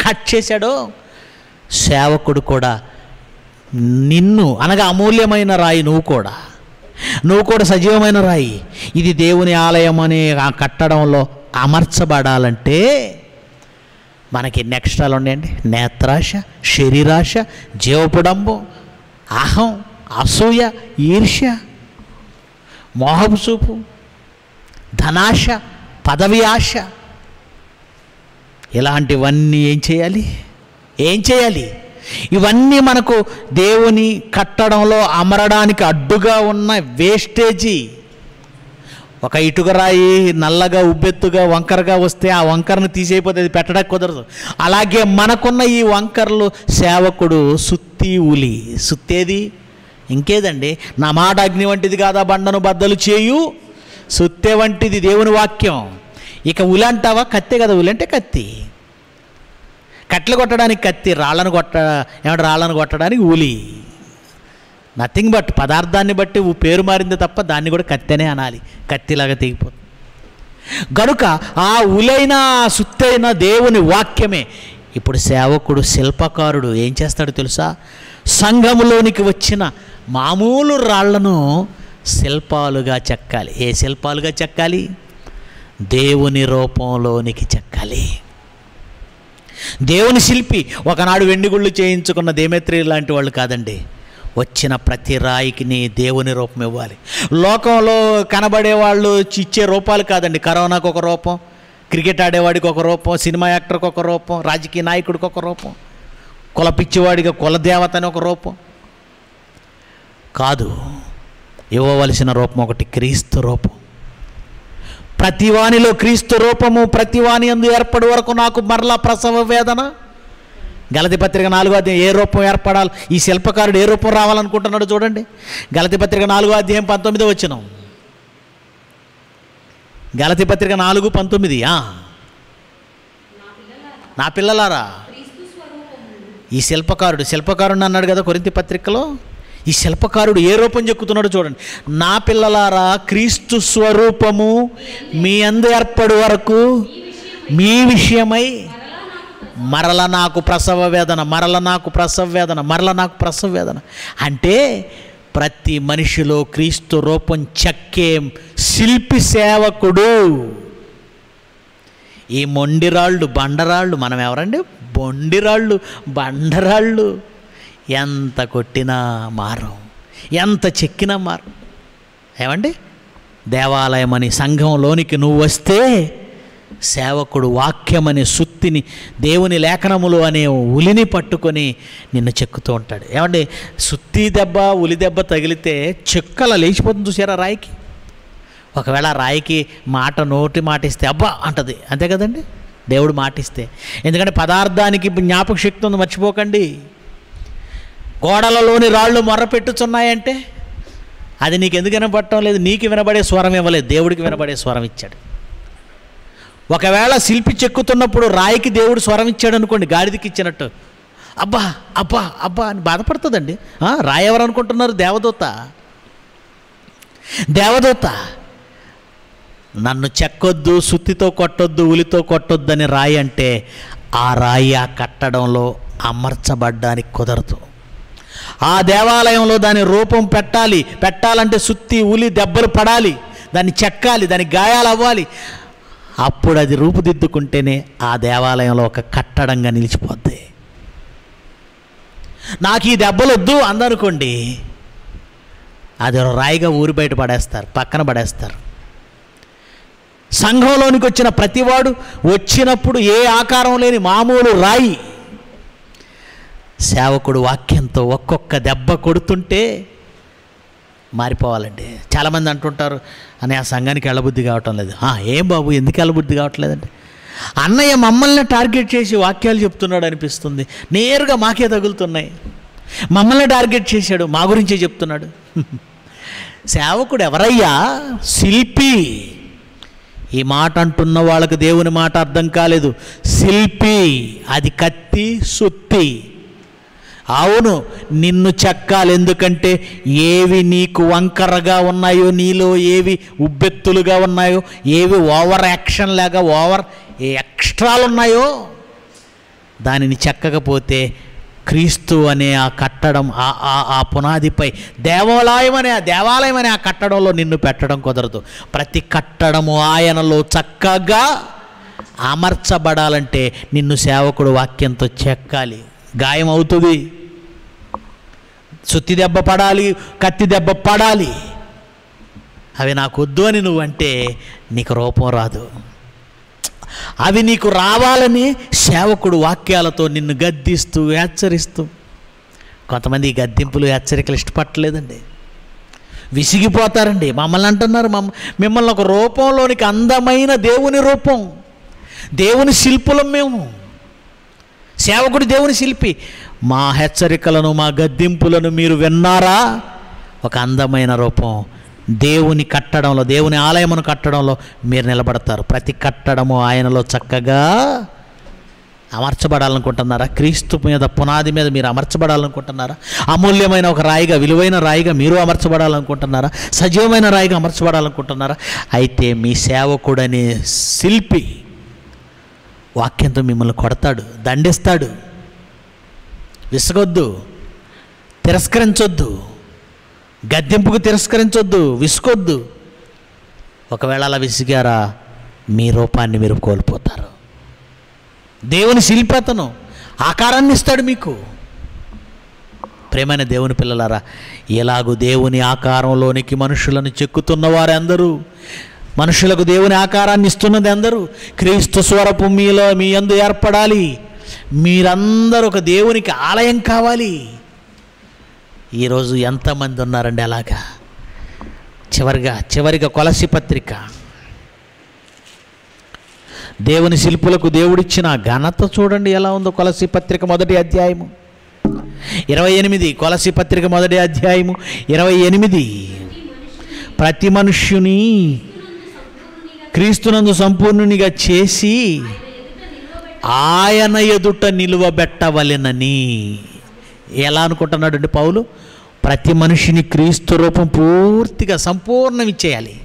కట్ చేశాడో సేవకుడు కూడా నిన్ను అనగా అమూల్యమైన రాయి నువ్వు కూడా. నువ్వు కూడా సజీవమైన రాయి. ఇది దేవుని ఆలయం అనే ఆ కట్టడంలో అమర్చబడాలంటే మనకి నెక్స్ట్రాలు ఉన్నాయండి. నేత్రాశ శరీరాశ జీవపుడంబు అహం అసూయ ఈర్ష్య మోహపు చూపు ధనాశ పదవి ఆశ. ఇలాంటివన్నీ ఏం చేయాలి? ఏం చేయాలి? ఇవన్నీ మనకు దేవుని కట్టడంలో అమరడానికి అడ్డుగా ఉన్న వేస్టేజీ. ఒక ఇటుక రాయి నల్లగా ఉబ్బెత్తుగా వంకరగా వస్తే ఆ వంకరను తీసేయపోతే అది పెట్టడానికి కుదరదు. అలాగే మనకున్న ఈ వంకరలు సేవకుడు సుత్తి ఉలి. సుత్తేది? ఇంకేదండి? నా మాట అగ్ని వంటిది కాదా? బండను బద్దలు చేయు. సుత్తే వంటిది దేవుని వాక్యం. ఇక ఉలి అంటావా కత్తే కదా ఉలి అంటే కత్తి. కట్టెలు కొట్టడానికి కత్తి రాళ్ళను కొట్ట ఏమంటే రాళ్ళను కొట్టడానికి ఉలి. నథింగ్ బట్ పదార్థాన్ని బట్టి పేరు మారింది తప్ప దాన్ని కూడా కత్తెనే అనాలి. కత్తిలాగా తెగిపోతుంది. గనుక ఆ ఉలైన సుత్తైన దేవుని వాక్యమే. ఇప్పుడు సేవకుడు శిల్పకారుడు ఏం చేస్తాడు తెలుసా? సంఘములోనికి వచ్చిన మామూలు రాళ్ళను శిల్పాలుగా చెక్కాలి. ఏ శిల్పాలుగా చెక్కాలి? దేవుని రూపంలోనికి చెక్కాలి. దేవుని శిల్పి ఒకనాడు వెండిగుళ్ళు చేయించుకున్న దేమేత్రి లాంటి వాళ్ళు కాదండి. వచ్చిన ప్రతి రాయికి నీ దేవుని రూపం ఇవ్వాలి. లోకంలో కనబడే వాళ్ళు ఇచ్చే రూపాలు కాదండి. కరోనాకు ఒక రూపం క్రికెట్ ఆడేవాడికి ఒక రూపం సినిమా యాక్టర్కి ఒక రూపం రాజకీయ నాయకుడికి ఒక రూపం కుల పిచ్చివాడికి కుల దేవత అని ఒక రూపం. కాదు ఇవ్వవలసిన రూపం ఒకటి క్రీస్తు రూపం. ప్రతివానిలో క్రీస్తు రూపము ప్రతివాని అందు ఏర్పడి వరకు నాకు మరలా ప్రసవ వేదన. గలతి పత్రిక నాలుగో అధ్యాయం ఏ రూపం ఏర్పడాలి? ఈ శిల్పకారుడు ఏ రూపం రావాలనుకుంటున్నాడు చూడండి. గలతి పత్రిక నాలుగో అధ్యాయం పంతొమ్మిదో వచ్చిన గలతి పత్రిక నాలుగు పంతొమ్మిది ఆ. నా పిల్లలారా? ఈ శిల్పకారుడు శిల్పకారుడు అన్నాడు కదా కొరింతి పత్రికలో? ఈ శిల్పకారుడు ఏ రూపం చెక్కుతున్నాడో చూడండి. నా పిల్లలారా క్రీస్తు స్వరూపము మీ అందు ఏర్పడు వరకు మీ విషయమై మరల నాకు ప్రసవ వేదన మరల నాకు ప్రసవ వేదన మరల నాకు ప్రసవ వేదన. అంటే ప్రతి మనిషిలో క్రీస్తు రూపం చెక్కే శిల్పి సేవకుడు. ఈ మొండిరాళ్ళు బండరాళ్ళు మనం ఎవరండి బొండిరాళ్ళు బండరాళ్ళు. ఎంత కొట్టినా మారం ఎంత చెక్కినా మారం ఏమండి? దేవాలయం అని సంఘంలోనికి నువ్వు వస్తే సేవకుడు వాక్యమని సుత్తిని దేవుని లేఖనములు అనే ఉలిని పట్టుకొని నిన్ను చెక్కుతూ ఉంటాడు. ఏమండి? సుత్తి దెబ్బ ఉలి దెబ్బ తగిలితే చెక్కల లేచిపోతుంది చూసారా రాయికి? ఒకవేళ రాయికి మాట నోటి మాట ఇస్తే అబ్బా అంటది. అంతే కదండి? దేవుడు మాటిస్తే ఎందుకంటే పదార్థానికి జ్ఞాపక శక్తి ఉంది మర్చిపోకండి. గోడలలోని రాళ్ళు మొర్రపెట్టుచున్నాయంటే అది నీకు ఎందుకు వినపడటం లేదు? నీకు వినబడే స్వరం ఇవ్వలేదు. దేవుడికి వినబడే స్వరం ఇచ్చాడు. ఒకవేళ శిల్పి చెక్కుతున్నప్పుడు రాయికి దేవుడు స్వరం ఇచ్చాడు అనుకోండి గాడిదికి ఇచ్చినట్టు. అబ్బా అబ్బా అబ్బా అని బాధపడుతుందండి. రాయి ఎవరు అనుకుంటున్నారు? దేవదూత. దేవదూత నన్ను చెక్కొద్దు సుత్తితో కొట్టొద్దు ఉలితో కొట్టొద్దు అని రాయి అంటే ఆ రాయి ఆ కట్టడంలో అమర్చబడ్డానికి కుదరదు. ఆ దేవాలయంలో దాని రూపం పెట్టాలి. పెట్టాలంటే సుత్తి ఉలి దెబ్బలు పడాలి. దాన్ని చెక్కాలి దాని గాయాలు అవ్వాలి అప్పుడు అది రూపుదిద్దుకుంటేనే ఆ దేవాలయంలో ఒక కట్టడంగా నిలిచిపోద్ది. నాకు ఈ దెబ్బలు వద్దు అందనుకోండి. అది రాయిగా ఊరి బయట పడేస్తారు పక్కన పడేస్తారు. సంఘంలోనికి వచ్చిన ప్రతివాడు వచ్చినప్పుడు ఏ ఆకారం లేని మామూలు రాయి సేవకుడు వాక్యంతో ఒక్కొక్క దెబ్బ కొడుతుంటే మారిపోవాలండి. చాలామంది అంటుంటారు అని ఆ సంఘానికి వెళ్ళబుద్ధి కావటం లేదు. ఏం బాబు? ఎందుకు వెళ్ళబుద్ధి కావట్లేదండి? అన్నయ్య మమ్మల్ని టార్గెట్ చేసి వాక్యాలు చెప్తున్నాడు అనిపిస్తుంది. నేరుగా మాకే తగులుతున్నాయి. మమ్మల్ని టార్గెట్ చేశాడు మా గురించే చెప్తున్నాడు. [laughs] సేవకుడు ఎవరయ్యా? శిల్పి. ఈ మాట అంటున్న వాళ్ళకి దేవుని మాట అర్థం కాలేదు. శిల్పి అది కత్తి సుత్తి. అవును నిన్ను చెక్కాలి ఎందుకంటే ఏవి నీకు వంకరగా ఉన్నాయో నీలో ఏవి ఉబ్బెత్తులుగా ఉన్నాయో ఏవి ఓవర్ యాక్షన్ లాగా ఓవర్ ఎక్స్ట్రాలు ఉన్నాయో దానిని చెక్కకపోతే క్రీస్తు అనే ఆ కట్టడం ఆ ఆ ఆ పునాదిపై దేవాలయం అనే ఆ దేవాలయం అనే ఆ కట్టడంలో నిన్ను పెట్టడం కుదరదు. ప్రతి కట్టడము ఆయనలో చక్కగా అమర్చబడాలంటే నిన్ను సేవకుడు వాక్యంతో చెక్కాలి. గాయం అవుతుంది సుత్తి దెబ్బ పడాలి కత్తి దెబ్బ పడాలి. అవి నాకు వద్దు అని నువ్వంటే నీకు రూపం రాదు. అవి నీకు రావాలని సేవకుడు వాక్యాలతో నిన్ను గద్దిస్తూ హెచ్చరిస్తూ. కొంతమంది ఈ గద్దింపులు హెచ్చరికలు ఇష్టపట్టలేదండి విసిగిపోతారండి. మమ్మల్ని అంటున్నారు మమ్మ మిమ్మల్ని ఒక రూపంలోనికి అందమైన దేవుని రూపం. దేవుని శిల్పులం మేము. సేవకుడు దేవుని శిల్పి. మా హెచ్చరికలను మా గద్దింపులను మీరు విన్నారా? ఒక అందమైన రూపం. దేవుని కట్టడంలో దేవుని ఆలయమును కట్టడంలో మీరు నిలబడతారు. ప్రతి కట్టడము ఆయనలో చక్కగా అమర్చబడాలనుకుంటున్నారా? క్రీస్తు మీద పునాది మీద మీరు అమర్చబడాలనుకుంటున్నారా? అమూల్యమైన ఒక రాయిగా విలువైన రాయిగా మీరు అమర్చబడాలనుకుంటున్నారా? సజీవమైన రాయిగా అమర్చబడాలనుకుంటున్నారా? అయితే మీ సేవకుడనే శిల్పి వాక్యంతో మిమ్మల్ని కొడతాడు దండిస్తాడు. విసుగొద్దు. తిరస్కరించొద్దు. గద్దెంపుకు తిరస్కరించొద్దు. విసుకొద్దు ఒకవేళ అలా విసిగారా మీ రూపాన్ని మీరు కోల్పోతారు. దేవుని శిల్పతను ఆకారాన్ని ఇస్తాడు మీకు. ప్రేమైన దేవుని పిల్లలారా ఎలాగూ దేవుని ఆకారంలోనికి మనుషులను చెక్కుతున్న వారందరూ మనుషులకు దేవుని ఆకారాన్ని ఇస్తున్నది అందరూ క్రీస్తు స్వరపు మీలో మీ అందు ఏర్పడాలి. మీరందరూ ఒక దేవునికి ఆలయం కావాలి. ఈరోజు ఎంతమంది ఉన్నారండి అలాగా? చివరిగా చివరిగా కొలసి పత్రిక. దేవుని శిల్పులకు దేవుడిచ్చిన ఘనత చూడండి ఎలా ఉందో కొలసి పత్రిక మొదటి అధ్యాయము. ఇరవై ఎనిమిది కొలసి పత్రిక మొదటి అధ్యాయము. ఇరవై ఎనిమిది ప్రతి మనుష్యుని క్రీస్తునందు సంపూర్ణునిగా చేసి ఆయన ఎదుట నిలువబెట్టవలెనని. ఎలా అనుకుంటున్నాడు అండి పౌలు? ప్రతి మనిషిని క్రీస్తు రూపం పూర్తిగా సంపూర్ణం ఇచ్చేయాలి.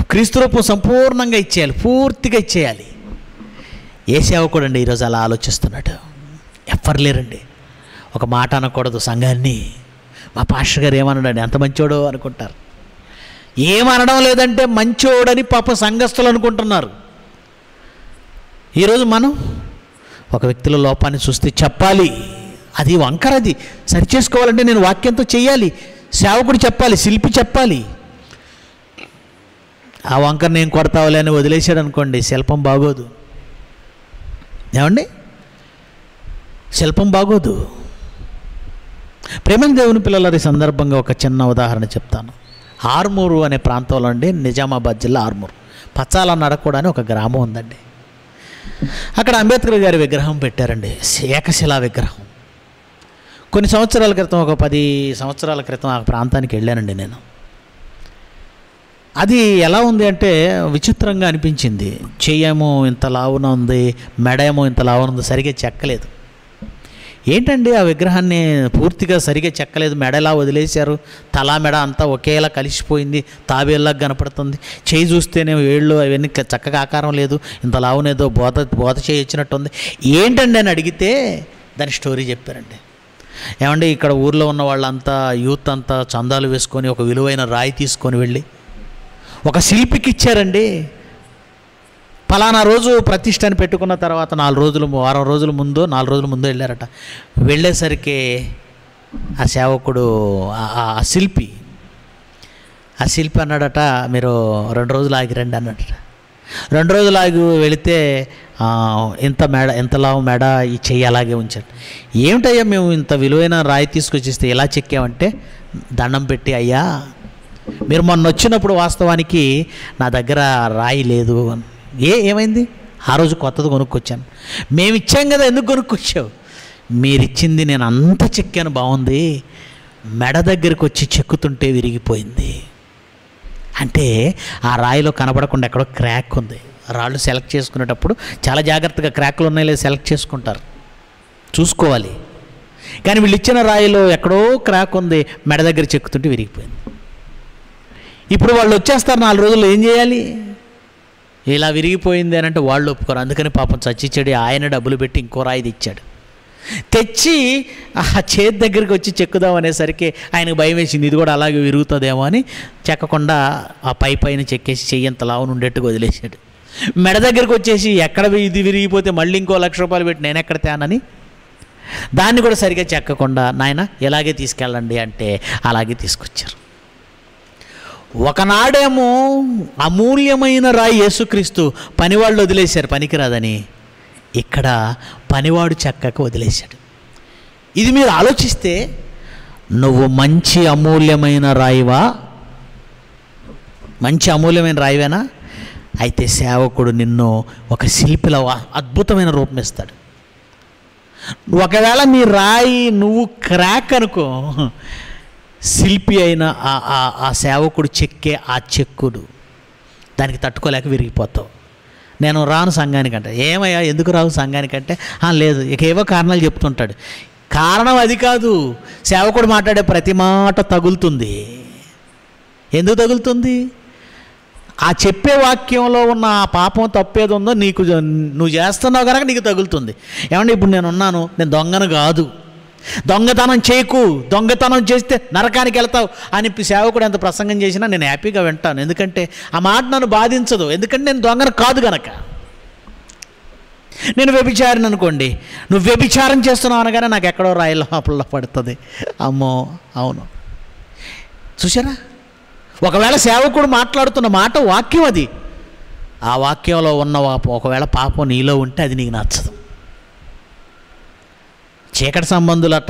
క్రీస్తు రూపం సంపూర్ణంగా ఇచ్చేయాలి పూర్తిగా ఇచ్చేయాలి. ఏ సేవకుడు అండి ఈరోజు అలా ఆలోచిస్తున్నాడు. ఎవ్వరలేరండి ఒక మాట అనకూడదు సంఘాన్ని. మా పాస్టర్ గారు ఏమన్నాడండి? ఎంత మంచోడో అనుకుంటారు. ఏమనడం లేదంటే మంచోడని పాప సంఘస్థులు అనుకుంటున్నారు. ఈరోజు మనం ఒక వ్యక్తిలో లోపాన్ని చూస్తే చెప్పాలి. అది వంకరది. సరి చేసుకోవాలంటే నేను వాక్యంతో చేయాలి సేవకుడు చెప్పాలి శిల్పి చెప్పాలి. ఆ వంకర నేను కొడతావులే అని వదిలేశాడు అనుకోండి శిల్పం బాగోదు. ఏమండి? శిల్పం బాగోదు. ప్రేమ దేవుని పిల్లల సందర్భంగా ఒక చిన్న ఉదాహరణ చెప్తాను. ఆర్మూరు అనే ప్రాంతంలో అండి నిజామాబాద్ జిల్లా ఆర్మూరు. పచ్చాల నడకూడ అని ఒక గ్రామం ఉందండి. అక్కడ అంబేద్కర్ గారి విగ్రహం పెట్టారండి. ఏకశిలా విగ్రహం. కొన్ని సంవత్సరాల క్రితం ఒక పది సంవత్సరాల క్రితం ఆ ప్రాంతానికి వెళ్ళానండి నేను. అది ఎలా ఉంది అంటే విచిత్రంగా అనిపించింది. చెయ్యేమో ఇంత లావున ఉంది మెడ ఏమో ఇంత లావున ఉంది సరిగ్గా చెక్కలేదు. ఏంటండి ఆ విగ్రహాన్ని పూర్తిగా సరిగా చెక్కలేదు మెడలా వదిలేశారు? తలా మెడ అంతా ఒకేలా కలిసిపోయింది తాబేల్లాగా కనపడుతుంది. చేయి చూస్తేనే వేళ్ళు అవన్నీ చక్కగా ఆకారం లేదు ఇంత లావునేదో బోధ బోధ చేయించినట్టుంది ఏంటండి అని అడిగితే దాని స్టోరీ చెప్పారండి. ఏమండి ఇక్కడ ఊర్లో ఉన్న వాళ్ళంతా యూత్ అంతా చందాలు వేసుకొని ఒక విలువైన రాయి తీసుకొని వెళ్ళి ఒక శిల్పికి ఇచ్చారండి ఫలానా రోజు ప్రతిష్టని పెట్టుకున్న తర్వాత నాలుగు రోజులు వారం రోజుల ముందు నాలుగు రోజుల ముందు వెళ్ళారట వెళ్ళేసరికి ఆ సేవకుడు ఆ- శిల్పి ఆ శిల్పి అన్నాడట మీరు రెండు రోజులు ఆగి రండి అన్నాడట రెండు రోజులు ఆగి వెళితే ఇంత మెడ ఎంత లావు మేడ ఈ చెయ్యి అలాగే ఉంచాడు ఏమిటయ్యా మేము ఇంత విలువైన రాయి తీసుకొచ్చిస్తే ఎలా చెక్కామంటే దండం పెట్టి అయ్యా మీరు మొన్న వచ్చినప్పుడు వాస్తవానికి నా దగ్గర రాయి లేదు అని. ఏ ఏమైంది? ఆ రోజు కొత్తది కొనుక్కొచ్చాను. మేము ఇచ్చాం కదా ఎందుకు కొనుక్కొచ్చావు? మీరు ఇచ్చింది నేను అంత చెక్కాను బాగుంది. మెడ దగ్గరికి వచ్చి చెక్కుతుంటే విరిగిపోయింది. అంటే ఆ రాయిలో కనబడకుండా ఎక్కడో క్రాక్ ఉంది. రాళ్ళు సెలెక్ట్ చేసుకునేటప్పుడు చాలా జాగ్రత్తగా క్రాక్లు ఉన్నాయి లేదు సెలెక్ట్ చేసుకుంటారు. చూసుకోవాలి. కానీ వీళ్ళు ఇచ్చిన రాయిలో ఎక్కడో క్రాక్ ఉంది మెడ దగ్గర చెక్కుతుంటే విరిగిపోయింది. ఇప్పుడు వాళ్ళు వచ్చేస్తారు నాలుగు రోజులు ఏం చేయాలి? ఇలా విరిగిపోయింది అని అంటే వాళ్ళు ఒప్పుకోరు. అందుకని పాపం చచ్చి ఆయన డబ్బులు పెట్టి ఇంకో రాయిది ఇచ్చాడు. తెచ్చి ఆ చేతి దగ్గరికి వచ్చి చెక్కుదాం అనేసరికి ఆయనకు భయం వేసింది ఇది కూడా అలాగే విరుగుతుందేమో అని చెక్కకుండా ఆ పై పైన చెక్కేసి చెయ్యంత లావును ఉండేట్టుగా వదిలేశాడు. మెడ దగ్గరికి వచ్చేసి ఎక్కడ ఇది విరిగిపోతే మళ్ళీ ఇంకో లక్ష రూపాయలు పెట్టి నేను ఎక్కడ తేనని? దాన్ని కూడా సరిగా చెక్కకుండా నాయన ఇలాగే తీసుకెళ్ళండి అంటే అలాగే తీసుకొచ్చారు. ఒకనాడేమో అమూల్యమైన రాయి యేసుక్రీస్తు పనివాళ్ళు వదిలేశారు పనికిరాదని. ఇక్కడ పనివాడు చక్కకు వదిలేశాడు. ఇది మీరు ఆలోచిస్తే నువ్వు మంచి అమూల్యమైన రాయివా? మంచి అమూల్యమైన రాయివేనా? అయితే సేవకుడు నిన్ను ఒక శిల్పిల అద్భుతమైన రూపం ఇస్తాడు. ఒకవేళ మీ రాయి నువ్వు క్రాక్ అనుకో శిల్పి అయిన ఆ- ఆ- ఆ సేవకుడు చెక్కే ఆ చెక్కుడు. దానికి తట్టుకోలేక విరిగిపోతావు. నేను రాను సంఘానికంటే. ఏమయ్యా ఎందుకు రావు సంఘానికంటే? లేదు ఇక ఏవో కారణాలు చెప్తుంటాడు. కారణం అది కాదు. సేవకుడు మాట్లాడే ప్రతి మాట తగులుతుంది. ఎందుకు తగులుతుంది? ఆ చెప్పే వాక్యంలో ఉన్న ఆ పాపం తప్పేది ఉందో నీకు నువ్వు చేస్తున్నావు కనుక నీకు తగులుతుంది. ఏమంటే ఇప్పుడు నేను ఉన్నాను నేను దొంగను కాదు. దొంగతనం చేయకు దొంగతనం చేస్తే నరకానికి వెళ్తావు అని సేవకుడు ఎంత ప్రసంగం చేసినా నేను హ్యాపీగా వింటాను. ఎందుకంటే ఆ మాట నన్ను బాధించదు. ఎందుకంటే నేను దొంగను కాదు గనక. నేను వ్యభిచారిని అనుకోండి. నువ్వు వ్యభిచారం చేస్తున్నావు అనగానే నాకు ఎక్కడో రాయి లోపల పడుతుంది. అమ్మో అవును. చూసారా ఒకవేళ సేవకుడు మాట్లాడుతున్న మాట వాక్యం అది. ఆ వాక్యంలో ఉన్న ఒకవేళ పాపం నీలో ఉంటే అది నీకు నచ్చదు. చీకటి సంబంధులట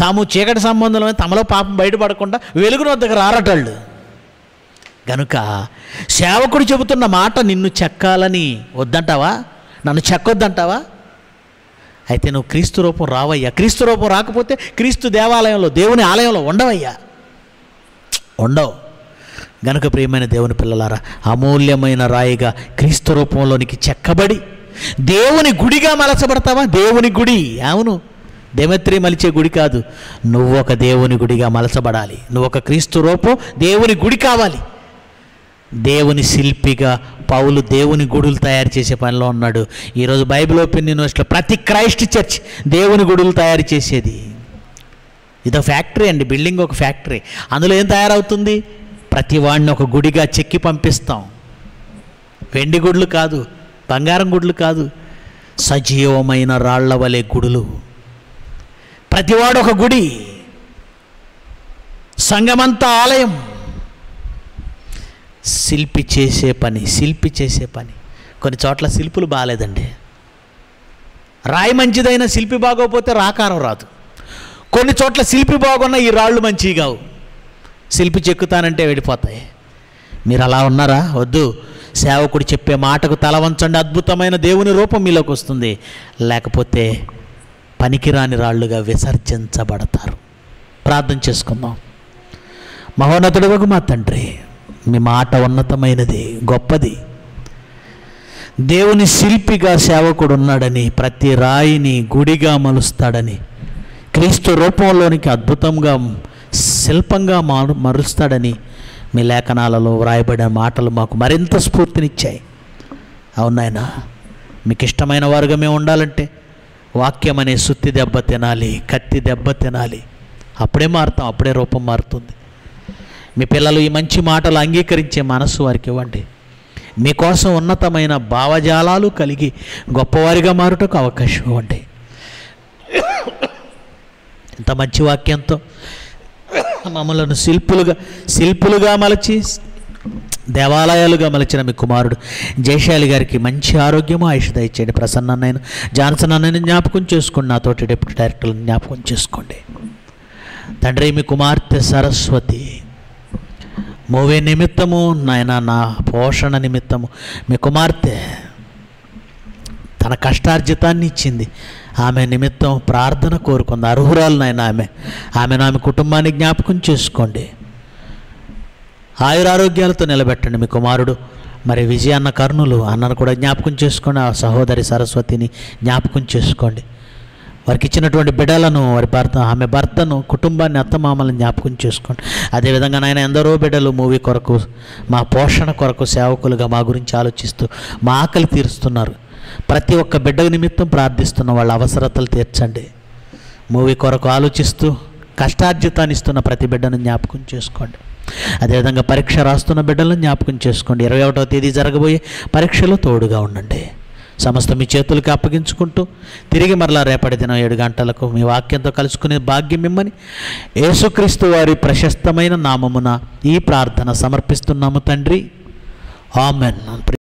తాము చీకటి సంబంధులమే తమలో పాపం బయటపడకుండా వెలుగును వద్దకు రారటళ్ళు. గనుక సేవకుడు చెబుతున్న మాట నిన్ను చెక్కాలని వద్దంటావా? నన్ను చెక్కొద్దంటావా? అయితే నువ్వు క్రీస్తు రూపం రావయ్యా. క్రీస్తు రూపం రాకపోతే క్రీస్తు దేవాలయంలో దేవుని ఆలయంలో ఉండవయ్యా. ఉండవు. గనుక ప్రియమైన దేవుని పిల్లలారా అమూల్యమైన రాయిగా క్రీస్తు రూపంలోనికి చెక్కబడి దేవుని గుడిగా మలచబడతావా? దేవుని గుడి. అవును. దేమత్రి మలిచే గుడి కాదు. నువ్వు ఒక దేవుని గుడిగా మలచబడాలి. నువ్వు ఒక క్రీస్తు రూపం దేవుని గుడి కావాలి. దేవుని శిల్పిగా పౌలు దేవుని గుడులు తయారు చేసే పనిలో ఉన్నాడు. ఈరోజు బైబిల్ ఓపెన్ యూనివర్సిటీలో ప్రతి క్రైస్ట్ చర్చ్ దేవుని గుడులు తయారు చేసేది. ఇదో ఫ్యాక్టరీ అండి. బిల్డింగ్ ఒక ఫ్యాక్టరీ. అందులో ఏం తయారవుతుంది? ప్రతి వాడిని ఒక గుడిగా చెక్కి పంపిస్తాం. వెండి గుడులు కాదు. బంగారం గుడులు కాదు సజీవమైన రాళ్ళ వలె గుడులు. ప్రతివాడు ఒక గుడి సంగమంతా ఆలయం. శిల్పి చేసే పని శిల్పి చేసే పని. కొన్ని చోట్ల శిల్పులు బాగాలేదండి రాయి మంచిదైన శిల్పి బాగోపోతే రాకారం రాదు. కొన్ని చోట్ల శిల్పి బాగున్న ఈ రాళ్ళు మంచివి కావు. శిల్పి చెక్కుతానంటే వెళ్ళిపోతాయి మీరు అలా ఉన్నారా? వద్దు. సేవకుడు చెప్పే మాటకు తల వంచండి. అద్భుతమైన దేవుని రూపం మీలోకి వస్తుంది. లేకపోతే పనికిరాని రాళ్ళుగా విసర్జించబడతారు. ప్రార్థన చేసుకుందాం. మహోన్నతుడు మా తండ్రి మీ మాట ఉన్నతమైనది గొప్పది. దేవుని శిల్పిగా సేవకుడు ఉన్నాడని ప్రతి రాయిని గుడిగా మలుస్తాడని క్రీస్తు రూపంలోనికి అద్భుతంగా శిల్పంగా మారు మరుస్తాడని మీ లేఖనాలలో వ్రాయబడిన మాటలు మాకు మరింత స్ఫూర్తినిచ్చాయి. అవునాయనా మీకు ఇష్టమైన వారుగా మేము ఉండాలంటే వాక్యం అనే సుత్తి దెబ్బ తినాలి కత్తి దెబ్బ తినాలి. అప్పుడే మారుతాం అప్పుడే రూపం మారుతుంది. మీ పిల్లలు ఈ మంచి మాటలు అంగీకరించే మనస్సు వారికి ఇవ్వండి. మీకోసం ఉన్నతమైన భావజాలాలు కలిగి గొప్పవారిగా మారుటకు అవకాశం ఇవ్వండి. ఇంత మంచి వాక్యంతో మమ్మలను శిల్పులుగా శిల్పులుగా మలచి దేవాలయాలుగా మలిచిన మీ కుమారుడు జయశాలి గారికి మంచి ఆరోగ్యము ఆయుష్ దయచేయండి. ప్రసన్న అన్నయ్యను జాన్సన్ అన్నయ్యను జ్ఞాపకం చేసుకోండి నాతోటి డిప్యూటీ డైరెక్టర్లను జ్ఞాపకం చేసుకోండి. తండ్రి మీ కుమార్తె సరస్వతి మూవీ నిమిత్తము నాయన నా పోషణ నిమిత్తము మీ కుమార్తె తన కష్టార్జితాన్ని ఇచ్చింది. ఆమె నిమిత్తం ప్రార్థన కోరుకుంది. అర్హురాలు నాయన ఆమె. ఆమెను ఆమె కుటుంబాన్ని జ్ఞాపకం చేసుకోండి. ఆయురారోగ్యాలతో నిలబెట్టండి మీ కుమారుడు. మరి విజయ అన్న కర్ణులు అన్నను కూడా జ్ఞాపకం చేసుకోండి. ఆ సహోదరి సరస్వతిని జ్ఞాపకం చేసుకోండి. వారికి ఇచ్చినటువంటి బిడ్డలను వారి భర్త ఆమె భర్తను కుటుంబాన్ని అత్తమామలను జ్ఞాపకం చేసుకోండి. అదేవిధంగా నాయన ఎందరో బిడ్డలు మూవీ కొరకు మా పోషణ కొరకు సేవకులుగా మా గురించి ఆలోచిస్తూ మా ఆకలి తీరుస్తున్నారు. ప్రతి ఒక్క బిడ్డ నిమిత్తం ప్రార్థిస్తున్న వాళ్ళ అవసరతలు తీర్చండి. మూవీ కొరకు ఆలోచిస్తూ కష్టార్జితాన్ని ఇస్తున్న ప్రతి బిడ్డను జ్ఞాపకం చేసుకోండి. అదేవిధంగా పరీక్ష రాస్తున్న బిడ్డలను జ్ఞాపకం చేసుకోండి. ఇరవై ఒకటో తేదీ జరగబోయే పరీక్షలో తోడుగా ఉండండి. సమస్త మీ చేతులకి అప్పగించుకుంటూ తిరిగి మరలా రేపటి దినం ఏడు గంటలకు మీ వాక్యంతో కలుసుకునే భాగ్యం మిమ్మని యేసుక్రీస్తు వారి ప్రశస్తమైన నామమున ఈ ప్రార్థన సమర్పిస్తున్నాము తండ్రి. ఆమెన్.